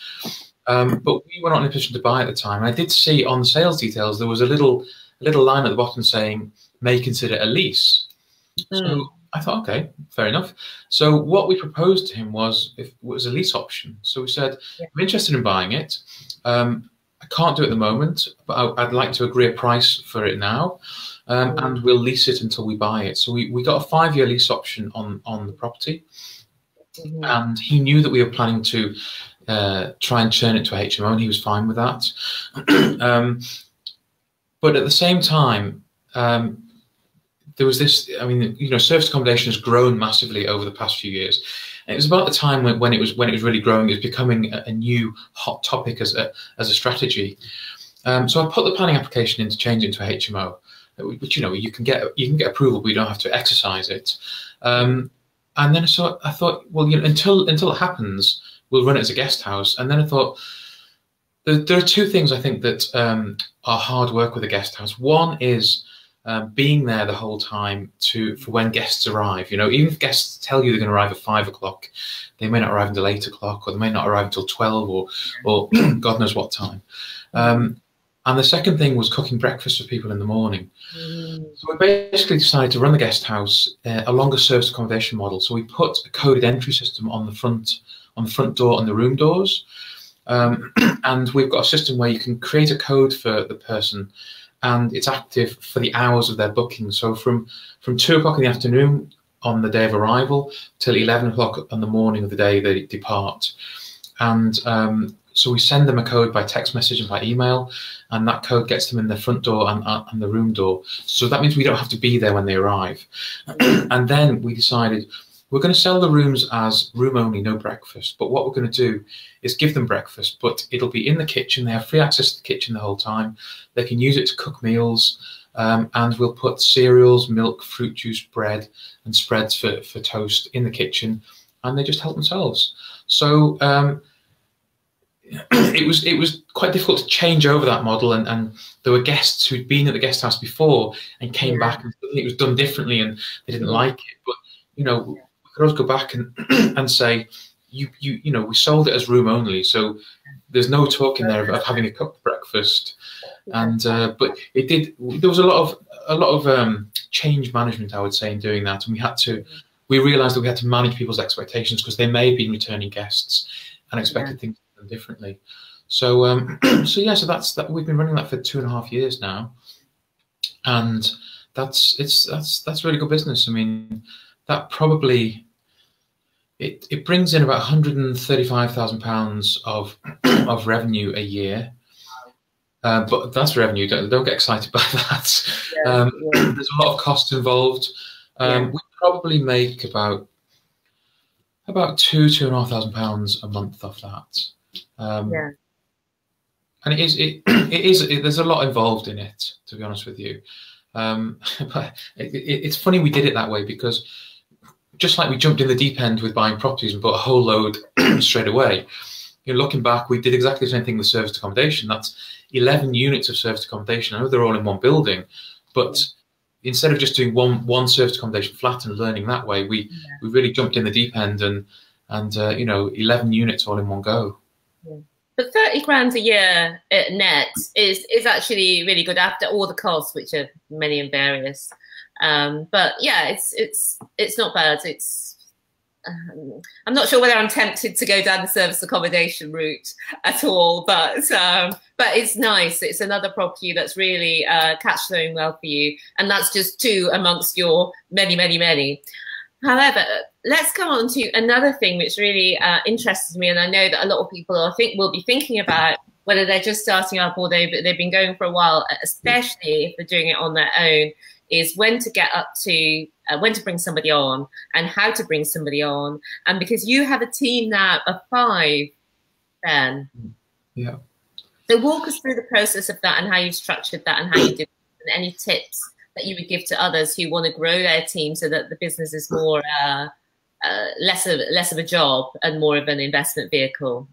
Um, but we were not in a position to buy at the time. And I did see on the sales details there was a little a little line at the bottom saying may consider a lease. Mm. So I thought, okay, fair enough. So what we proposed to him was if was a lease option. So we said, yeah. I'm interested in buying it. Um, I can't do it at the moment, but I, would like to agree a price for it now, um, and we'll lease it until we buy it. So we, we got a five year lease option on on the property, mm-hmm. and he knew that we were planning to uh, try and turn it to a HMO, and he was fine with that. um, but at the same time, um, there was this. I mean, you know, service accommodation has grown massively over the past few years it was about the time when, when it was when it was really growing. It was becoming a, a new hot topic as a as a strategy. Um, so I put the planning application in to change into a HMO, which you know you can get you can get approval, but you don't have to exercise it. Um, and then so I thought, well, you know, until until it happens, we'll run it as a guest house. And then I thought, there, there are two things I think that um, are hard work with a guest house. One is um, being there the whole time to for when guests arrive. You know, even if guests tell you they're going to arrive at five o'clock, they may not arrive until eight o'clock, or they may not arrive until twelve, or or God knows what time. Um, and the second thing was cooking breakfast for people in the morning. Mm. So we basically decided to run the guest house uh, along a service accommodation model. So we put a coded entry system on the front on the front door and the room doors. Um, and we've got a system where you can create a code for the person and it's active for the hours of their booking. So from from two o'clock in the afternoon on the day of arrival till eleven o'clock on the morning of the day they depart, and um, so we send them a code by text message and by email, and that code gets them in the front door and, uh, and the room door. So that means we don't have to be there when they arrive. and then we decided we're going to sell the rooms as room only, no breakfast. But what we're going to do is give them breakfast, but it'll be in the kitchen. They have free access to the kitchen the whole time. They can use it to cook meals. Um, and we'll put cereals, milk, fruit juice, bread, and spreads for, for toast in the kitchen, and they just help themselves. So um, it was it was quite difficult to change over that model, and, and there were guests who'd been at the guest house before and came back, and it was done differently, and they didn't like it. But you know, could always go back and and say, you you you know, we sold it as room only, so there's no talk in there of, having a cooked breakfast. And uh, but it did. There was a lot of a lot of um, change management, I would say, in doing that, and we had to. We realised that we had to manage people's expectations because they may have been returning guests and expected yeah. things differently. So um, so yeah, so that's that. We've been running that for two and a half years now, and that's it's that's that's really good business. I mean, that probably it, it brings in about 135,000 pounds of of revenue a year. Uh, but that's revenue. Don't, don't get excited by that. Yeah, um, yeah. There's a lot of costs involved. Um, yeah. We probably make about about two two and a half thousand pounds a month off that. Um, yeah. And it is it, it is it, there's a lot involved in it. To be honest with you, um, but it, it's funny we did it that way because just like we jumped in the deep end with buying properties and bought a whole load straight away, you know, looking back, we did exactly the same thing with serviced accommodation. That's 11 units of serviced accommodation. I know they're all in one building, but instead of just doing one one serviced accommodation flat and learning that way, we yeah. we really jumped in the deep end and and uh, you know 11 units all in one go. Yeah. But 30 grand a year net is is actually really good after all the costs, which are many and various. Um, but yeah, it's it's it's not bad. It's um, I'm not sure whether I'm tempted to go down the service accommodation route at all, but um, but it's nice. It's another property that's really uh, cash flowing well for you, and that's just two amongst your many, many, many. However, let's come on to another thing which really uh, interests me, and I know that a lot of people I think will be thinking about whether they're just starting up or they've they've been going for a while, especially if they're doing it on their own is when to get up to uh, when to bring somebody on and how to bring somebody on. And because you have a team now of five then yeah. So walk us through the process of that and how you've structured that and how you did it, and any tips that you would give to others who want to grow their team so that the business is more uh, uh, less of less of a job and more of an investment vehicle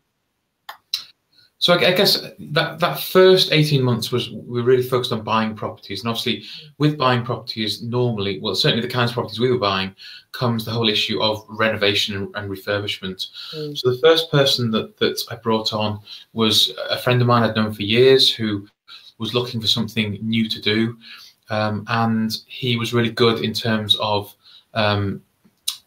so I, I, guess that that first eighteen months was we really focused on buying properties, and obviously with buying properties, normally, well, certainly the kinds of properties we were buying, comes the whole issue of renovation and, and refurbishment. Mm. So the first person that that I brought on was a friend of mine I'd known for years who was looking for something new to do, um, and he was really good in terms of um,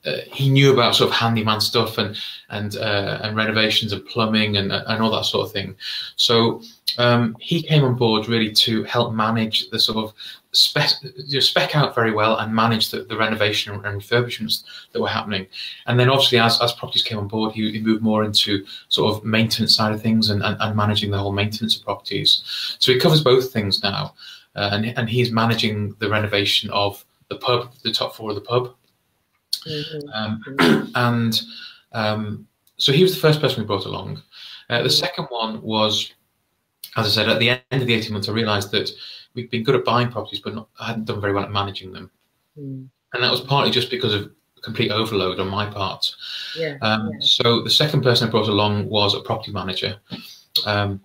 uh, he knew about sort of handyman stuff and and uh, and renovations and plumbing and and all that sort of thing. So um, he came on board really to help manage the sort of spec, you know, spec out very well and manage the, the renovation and refurbishments that were happening. And then obviously as, as properties came on board, he, he moved more into sort of maintenance side of things and, and, and, managing the whole maintenance of properties. So he covers both things now. Uh, and, and he's managing the renovation of the pub, the top floor of the pub, Mm-hmm. Um, and um, so he was the first person we brought along. Uh, the second one was, as I said, at the end of the 18 months, I realised that we'd been good at buying properties, but not, I hadn't done very well at managing them. Mm. And that was partly just because of complete overload on my part. Yeah, um, yeah. So the second person I brought along was a property manager. Um,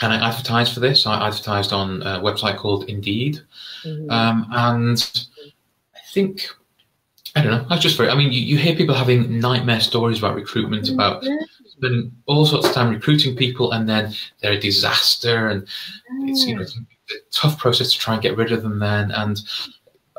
and I advertised for this. I advertised on a website called Indeed. Mm-hmm. Um, and I think I don't know. That's just very. I mean, you, you hear people having nightmare stories about recruitment, mm-hmm. about spending all sorts of time recruiting people, and then they're a disaster, and it's you know it's a tough process to try and get rid of them. Then, and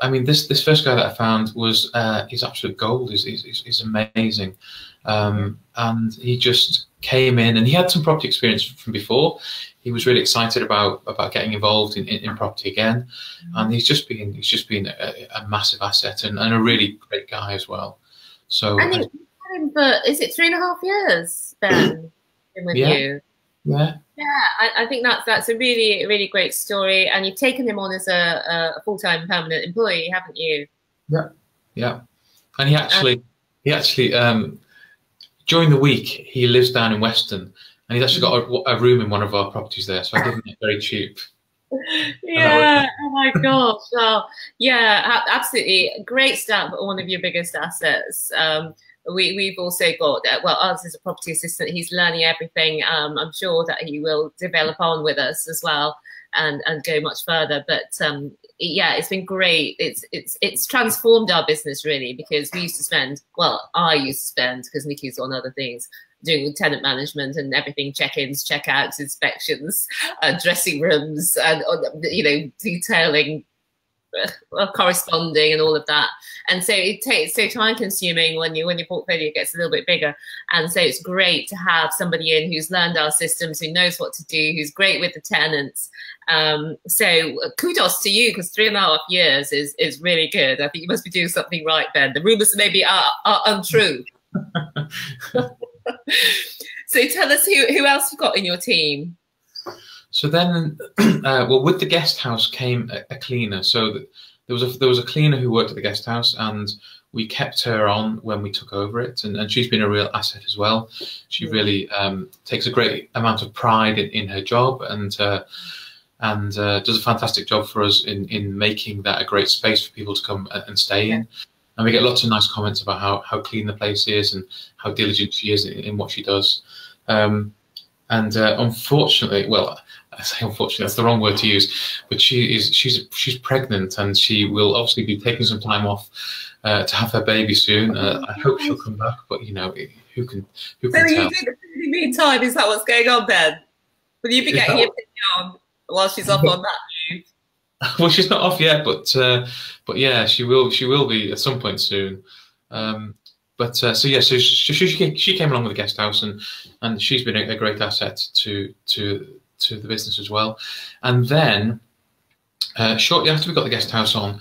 I mean, this this first guy that I found was uh, he's absolute gold. He's he's, he's amazing, um, and he just came in, and he had some property experience from before he was really excited about about getting involved in, in, in property again, and he's just been he's just been a, a massive asset and, and, a really great guy as well. So, had him for is it three and a half years, Ben, with yeah. you? Yeah. Yeah, I, I, think that's that's a really really great story, and you've taken him on as a, a full time permanent employee, haven't you? Yeah, yeah, and he actually um, he actually um, during the week he lives down in Weston and he's actually got a, a, room in one of our properties there, so I give him it very cheap. Yeah. oh my gosh. Oh, yeah. Absolutely. Great start for one of your biggest assets. Um, we, we've also got, uh, well, ours is a property assistant. He's learning everything. Um, I'm sure that he will develop on with us as well and, and go much further. But um, yeah, it's been great. It's, it's, it's transformed our business really because we used to spend, well, I used to spend because Nicky's on other things, doing tenant management and everything check-ins check-outs inspections uh, dressing rooms and uh, you know detailing corresponding and all of that. And so it takes so time consuming when you when your portfolio gets a little bit bigger. And so it's great to have somebody in who's learned our systems who knows what to do who's great with the tenants. Um, so kudos to you because three and a half years is is really good. I think you must be doing something right then. The rumors maybe are, are untrue. So tell us who, who else you've got in your team. So then, uh, well, with the guest house came a, a cleaner. So there was a there was a cleaner who worked at the guest house, and we kept her on when we took over it, and, and she's been a real asset as well. She really um, takes a great amount of pride in, in her job, and uh, and uh, does a fantastic job for us in in making that a great space for people to come and stay in and we get lots of nice comments about how, how clean the place is and how diligent she is in, in what she does. Um, and uh, unfortunately, well, I say unfortunately, that's the wrong word to use, but she is she's she's pregnant and she will obviously be taking some time off uh, to have her baby soon. Uh, I hope she'll come back, but you know, who can who can so tell? You in the meantime, is that what's going on, Ben? Will you be getting your on while she's off on that move? well, she's not off yet, but uh, but yeah, she will she will be at some point soon. Um, but uh, so yeah, so she, she, she came along with the guest house, and and she's been a, a, great asset to to to the business as well. And then uh, shortly after we got the guest house on,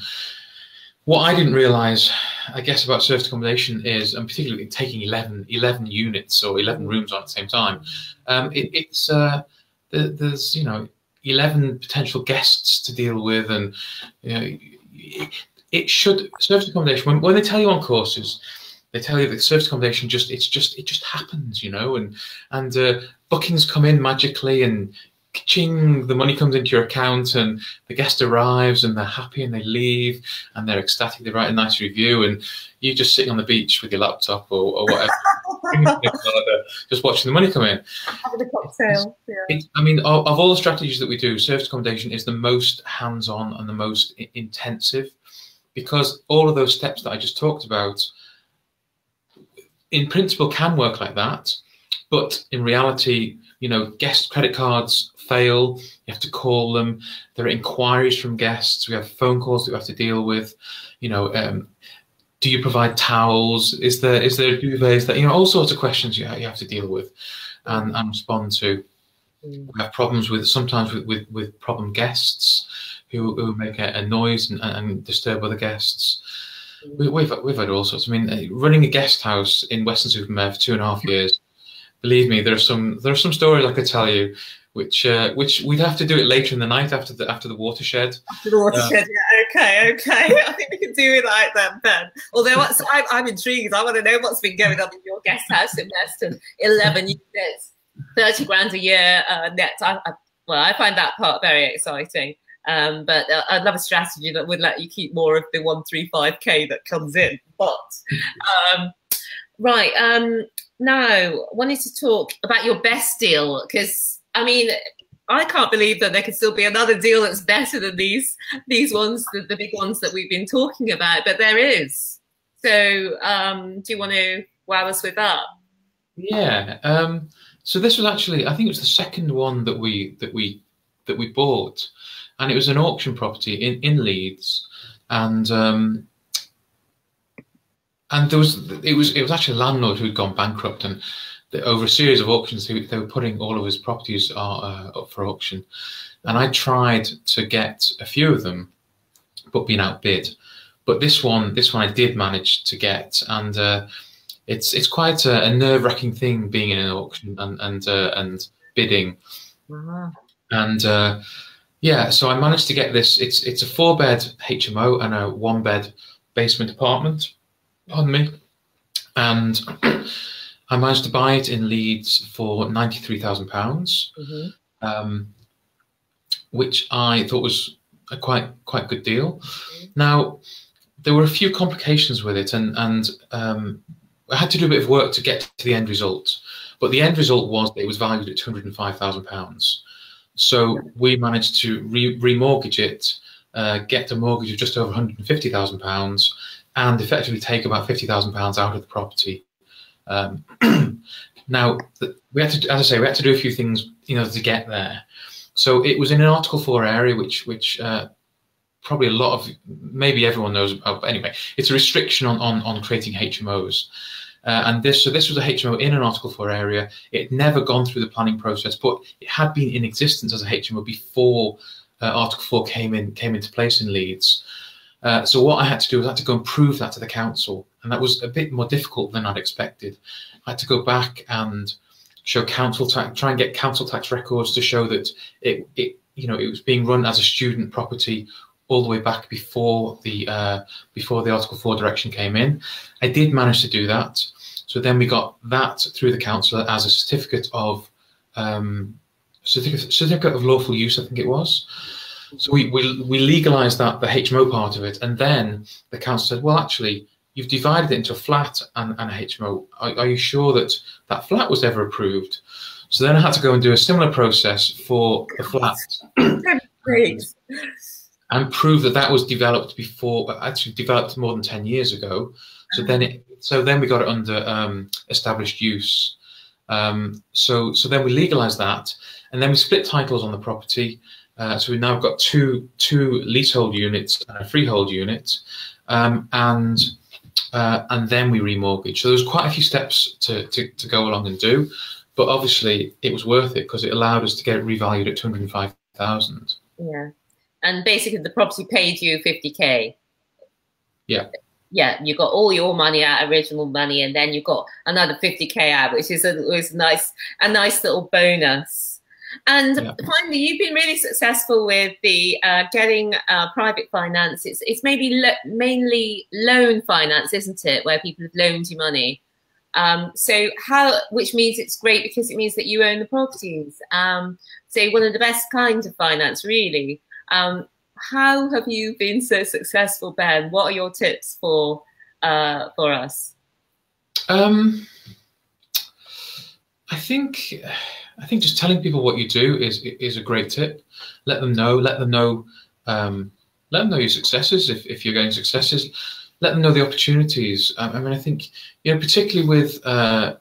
what I didn't realise, I guess, about service accommodation is, and particularly taking 11, 11 units or eleven rooms on at the same time, um, it, it's uh, there's you know eleven potential guests to deal with, and you know, it, it should service accommodation when, when they tell you on courses they tell you that service accommodation just it's just it just happens you know and and uh, bookings come in magically and ching the money comes into your account and the guest arrives and they're happy and they leave and they're ecstatic they write a nice review and you just sitting on the beach with your laptop or, or whatever just watching the money come in having a cocktail yeah. It, i mean of, of, all the strategies that we do service accommodation is the most hands-on and the most intensive because all of those steps that i just talked about in principle can work like that, but in reality, you know, guest credit cards fail. You have to call them. There are inquiries from guests. We have phone calls that we have to deal with. You know, um, do you provide towels? Is there is there duvets? That you know, all sorts of questions you, you have to deal with and, and respond to. Mm. We have problems with sometimes with with, with problem guests who, who make a, a noise and, and disturb other guests. We, have we've, we've had all sorts. I mean, uh, running a guest house in Weston-super-Mare for two and a half years. Believe me, there are some there are some stories I could tell you, which uh, which we'd have to do it later in the night after the after the watershed. After the watershed, uh, yeah. Okay, okay. I think we can do it like that, Ben. Although I'm, I'm intrigued. I want to know what's been going on in your guest house in Weston. Eleven years, thirty grand a year uh, net. I, I, well, I find that part very exciting. Um, but uh, I'd love a strategy that would let you keep more of the 135k that comes in. But um, right um, now, I wanted to talk about your best deal because I mean, I can't believe that there could still be another deal that's better than these these ones, the, the big ones that we've been talking about. But there is. So, um, do you want to wow us with that? Yeah. Um, so this was actually, I think it was the second one that we that we that we bought and it was an auction property in in Leeds, and um, and there was it was it was actually a landlord who had gone bankrupt, and the, over a series of auctions, they, they, were putting all of his properties uh, uh, up for auction, and I tried to get a few of them, but being outbid. But this one, this one I did manage to get, and uh, it's it's quite a, a nerve wracking thing being in an auction and and uh, and bidding, uh-huh. and uh, yeah, so I managed to get this. It's it's a four bed HMO and a one bed basement apartment. Pardon me, and I managed to buy it in Leeds for ninety three thousand pounds, mm-hmm. um, which I thought was a quite quite good deal. Now there were a few complications with it, and and um, I had to do a bit of work to get to the end result. But the end result was that it was valued at two hundred and five thousand pounds. So we managed to re- remortgage it, uh, get a mortgage of just over £150,000 and effectively take about £50,000 out of the property. Um, now, we had to, as I say, we had to do a few things, you know, to get there. So it was in an Article 4 area, which, which uh, probably a lot of, maybe everyone knows about, anyway, it's a restriction on, on, on creating HMOs. Uh, and this, so this was a HMO in an Article 4 area. It had never gone through the planning process, but it had been in existence as a HMO before uh, Article 4 came in came into place in Leeds. Uh, so what I had to do was I had to go and prove that to the council, and that was a bit more difficult than I'd expected. I had to go back and show council tax, try and get council tax records to show that it, it you know, it was being run as a student property all the way back before the uh, before the Article 4 direction came in. I did manage to do that. So then we got that through the council as a certificate of um, certificate, certificate of lawful use, I think it was. So we, we, we legalised that, the HMO part of it. And then the council said, well, actually, you've divided it into a flat and, and a HMO. Are, are, you sure that that flat was ever approved? So then I had to go and do a similar process for the flat. Great. And prove that that was developed before, actually developed more than 10 years ago. So then it, so then we got it under um, established use. Um, so, so then we legalized that and then we split titles on the property. Uh, so we've now got two, two leasehold units and a freehold unit. Um, and uh, and then we remortgage. So there was quite a few steps to, to, to go along and do, but obviously it was worth it because it allowed us to get it revalued at 205,000. Yeah. And basically the property paid you 50K. Yeah. Yeah, you got all your money out, original money, and then you got another 50K out, which is a, was nice, a nice little bonus. And yeah. finally, you've been really successful with the uh, getting uh, private finance. It's, it's maybe lo mainly loan finance, isn't it, where people have loaned you money. Um, so how, which means it's great because it means that you own the properties. Um, so one of the best kinds of finance, really. Um, how have you been so successful, Ben? What are your tips for uh, for us? Um, I think I think just telling people what you do is is a great tip. Let them know. Let them know. Um, let them know your successes if, if you're getting successes. Let them know the opportunities. Um, I mean, I think you know, particularly with uh,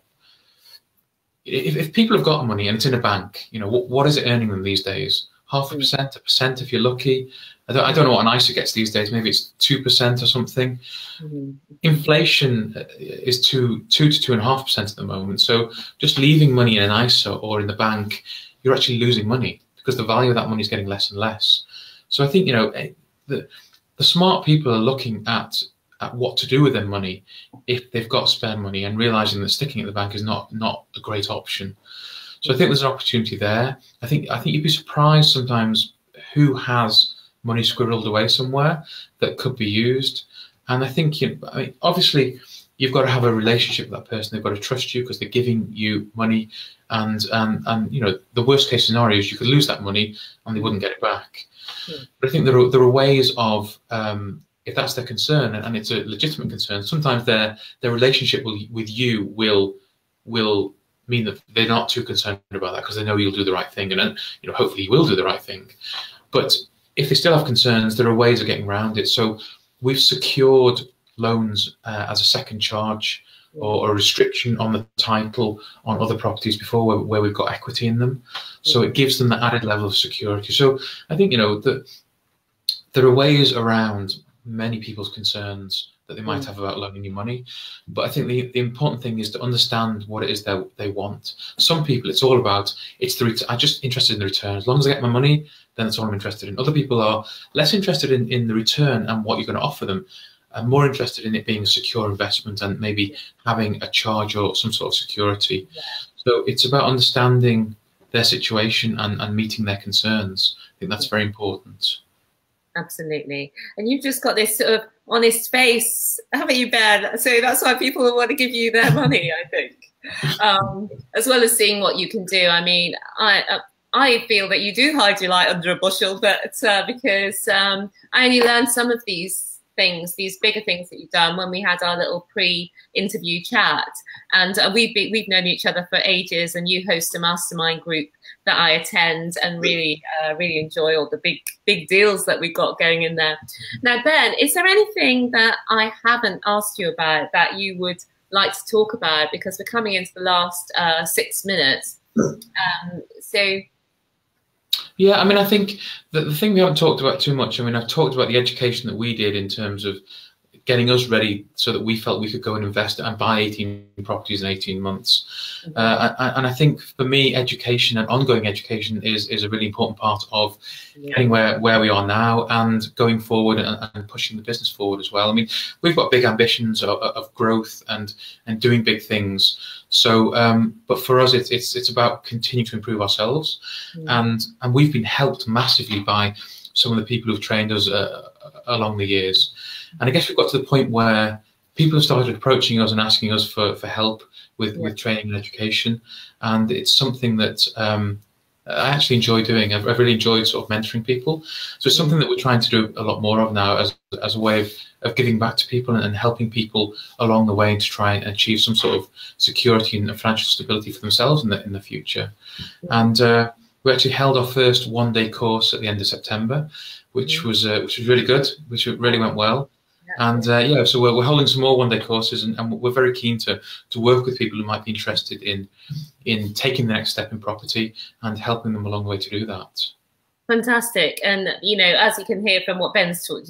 if, if people have got money and it's in a bank, you know, what, what is it earning them these days? Half a percent, a percent if you're lucky. I don't, I don't know what an ISA gets these days. Maybe it's two percent or something. Mm-hmm. Inflation uh, is two two to two and a half percent at the moment. So just leaving money in an ISA or in the bank, you're actually losing money because the value of that money is getting less and less. So I think you know eh, the the smart people are looking at at what to do with their money if they've got spare money and realizing that sticking at the bank is not not a great option. So I think there's an opportunity there. I think I think you'd be surprised sometimes who has money squirreled away somewhere that could be used. And I think, you I mean, obviously, you've got to have a relationship with that person. They've got to trust you because they're giving you money. And, and, and, you know, the worst case scenario is you could lose that money and they wouldn't get it back. Hmm. But I think there are, there are ways of, um, if that's their concern and, and it's a legitimate concern, sometimes their, their relationship will, with you will, will mean that they're not too concerned about that because they know you'll do the right thing. And then, you know, hopefully you will do the right thing. But if they still have concerns, there are ways of getting around it. So we've secured loans uh, as a second charge or a restriction on the title on other properties before where, where, we've got equity in them. So it gives them the added level of security. So I think, you know, that there are ways around many people's concerns that they might mm. have about loaning you money. But I think the, the important thing is to understand what it is that they want. Some people, it's all about, it's the, ret- I'm just interested in the return. As long as I get my money, then that's all I'm interested in. Other people are less interested in, in the return and what you're going to offer them. and more interested in it being a secure investment and maybe having a charge or some sort of security. Yeah. So it's about understanding their situation and, and meeting their concerns. I think that's very important. Absolutely. And you've just got this sort of honest face, haven't you, Ben? So that's why people want to give you their money, I think, um, as well as seeing what you can do. I mean, I. Uh, I feel that you do hide your light under a bushel, but uh, because um, I only learned some of these things, these bigger things that you've done when we had our little pre-interview chat, and uh, we've we've known each other for ages. And you host a mastermind group that I attend and really, uh, really enjoy all the big, big deals that we've got going in there. Now, Ben, is there anything that I haven't asked you about that you would like to talk about? Because we're coming into the last uh, six minutes. Um, so. Yeah, I mean, I think the, the thing we haven't talked about too much, I mean, I've talked about the education that we did in terms of getting us ready so that we felt we could go and invest and buy 18 properties in 18 months. Mm-hmm. Uh, and I think for me, education and ongoing education is, is a really important part of yeah. getting where, where we are now and going forward and, and, pushing the business forward as well. I mean, we've got big ambitions of, of growth and, and doing big things. So, um, but for us, it's, it's, it's about continuing to improve ourselves. Mm-hmm. And, and we've been helped massively by some of the people who've trained us uh, along the years. And I guess we've got to the point where people have started approaching us and asking us for, for help with, yeah. with training and education. And it's something that um, I actually enjoy doing. I've, I've, really enjoyed sort of mentoring people. So it's something that we're trying to do a lot more of now as, as a way of, of giving back to people and, and helping people along the way to try and achieve some sort of security and financial stability for themselves in the, in the future. And uh, we actually held our first one day course at the end of September, which was uh, which was really good, which really went well. And uh, yeah, so we're, we're holding some more one-day courses, and, and, we're very keen to to work with people who might be interested in in taking the next step in property and helping them along the way to do that. Fantastic, and you know, as you can hear from what Ben's taught,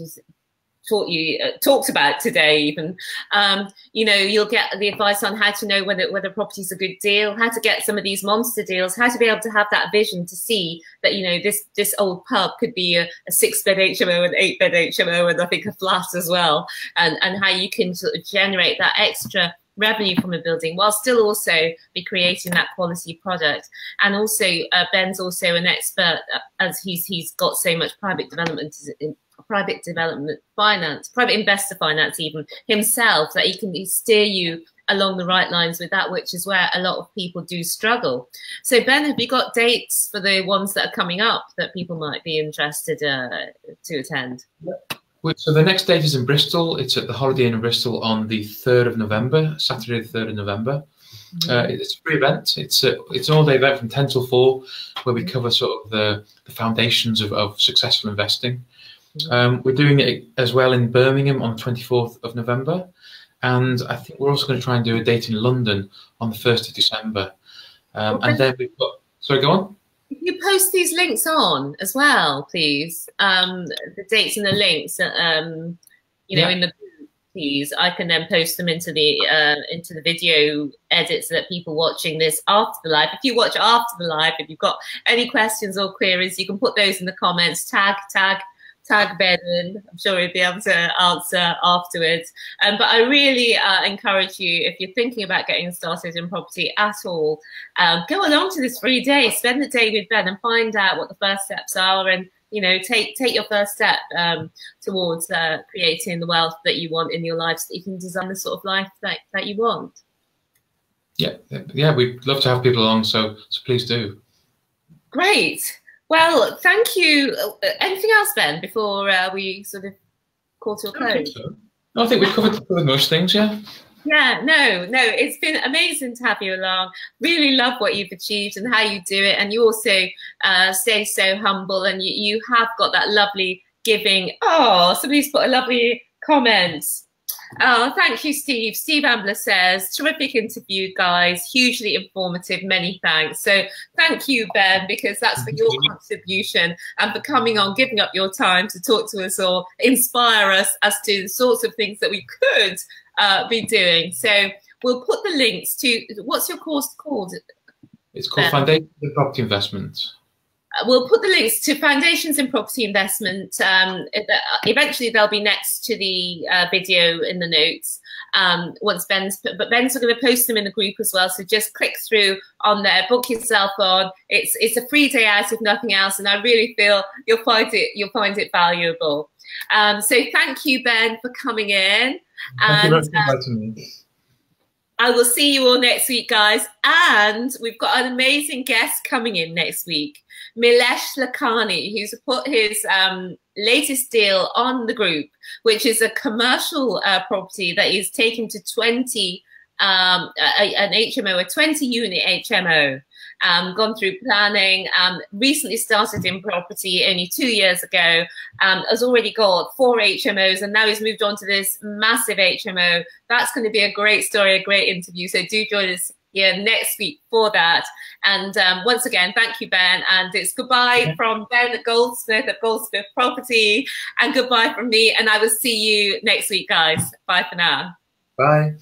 taught you uh, talked about today even. Um, you know you'll get the advice on how to know whether whether property's a good deal how to get some of these monster deals how to be able to have that vision to see that you know this this old pub could be a, a six bed hmo an eight bed hmo and i think a flat as well. And and how you can sort of generate that extra revenue from a building while still also be creating that quality product. And also uh, ben's also an expert uh, as he's he's got so much private development private development finance, private investor finance, even himself, that he can steer you along the right lines with that, which is where a lot of people do struggle. So, Ben, have you got dates for the ones that are coming up that people might be interested uh, to attend? So the next date is in Bristol. It's at the Holiday Inn in Bristol on the 3rd of November, Saturday the 3rd of November. Mm-hmm. Uh, it's a free event. It's a, it's an all day event from 10 till 4 where we cover sort of the, the foundations of, of successful investing. Um, we're doing it as well in Birmingham on the 24th of November. And I think we're also going to try and do a date in London on the 1st of December. Um, and then we've got, sorry, go on. If you post these links on as well, please, um, the dates and the links, um, you know, yeah. in the please, I can then post them into the uh, into the video edits so that people watching this after the live. If you watch after the live, if you've got any questions or queries, you can put those in the comments. Tag tag tag Ben and I'm sure he'll be able to answer afterwards. Um, but I really uh, encourage you, if you're thinking about getting started in property at all, um, go along to this free day, spend the day with Ben and find out what the first steps are and you know, take take your first step um, towards uh, creating the wealth that you want in your life, so that you can design the sort of life that, that you want. Yeah, yeah, we'd love to have people along, so so please do. Great. Well, thank you. Uh, anything else, Ben, before uh, we sort of call to a close? I think, so. no, I think we've covered, covered most things, yeah. Yeah, no, no, it's been amazing to have you along. Really love what you've achieved and how you do it. And you also uh, stay so humble and you, you have got that lovely giving. Oh, somebody's put a lovely comment. Oh, thank you, Steve. Steve Ambler says, terrific interview, guys. Hugely informative. Many thanks. So thank you, Ben, because that's for your contribution and for coming on, giving up your time to talk to us or inspire us as to the sorts of things that we could uh, be doing. So we'll put the links to, what's your course called? It's called ben? Foundation Property Investment we'll put the links to foundations in property investment. Um, eventually, they'll be next to the uh, video in the notes. Um, once Ben's, put, but Ben's going to post them in the group as well. So just click through on there, book yourself on. It's it's a free day out if nothing else, and I really feel you'll find it you'll find it valuable. Um, so thank you, Ben, for coming in. Thank and, you I will see you all next week, guys. And we've got an amazing guest coming in next week, Milesh Lakhani, who's put his um, latest deal on the group, which is a commercial uh, property that is taken to 20, um, a, an HMO, a 20 unit HMO um, gone through planning, um, recently started in property only two years ago, um, has already got four HMOs, and now he's moved on to this massive HMO. That's going to be a great story, a great interview. So do join us here next week for that. And um, once again, thank you, Ben. And it's goodbye from Ben Goldsmith at Goldsmith Property, and goodbye from me. And I will see you next week, guys. Bye for now. Bye.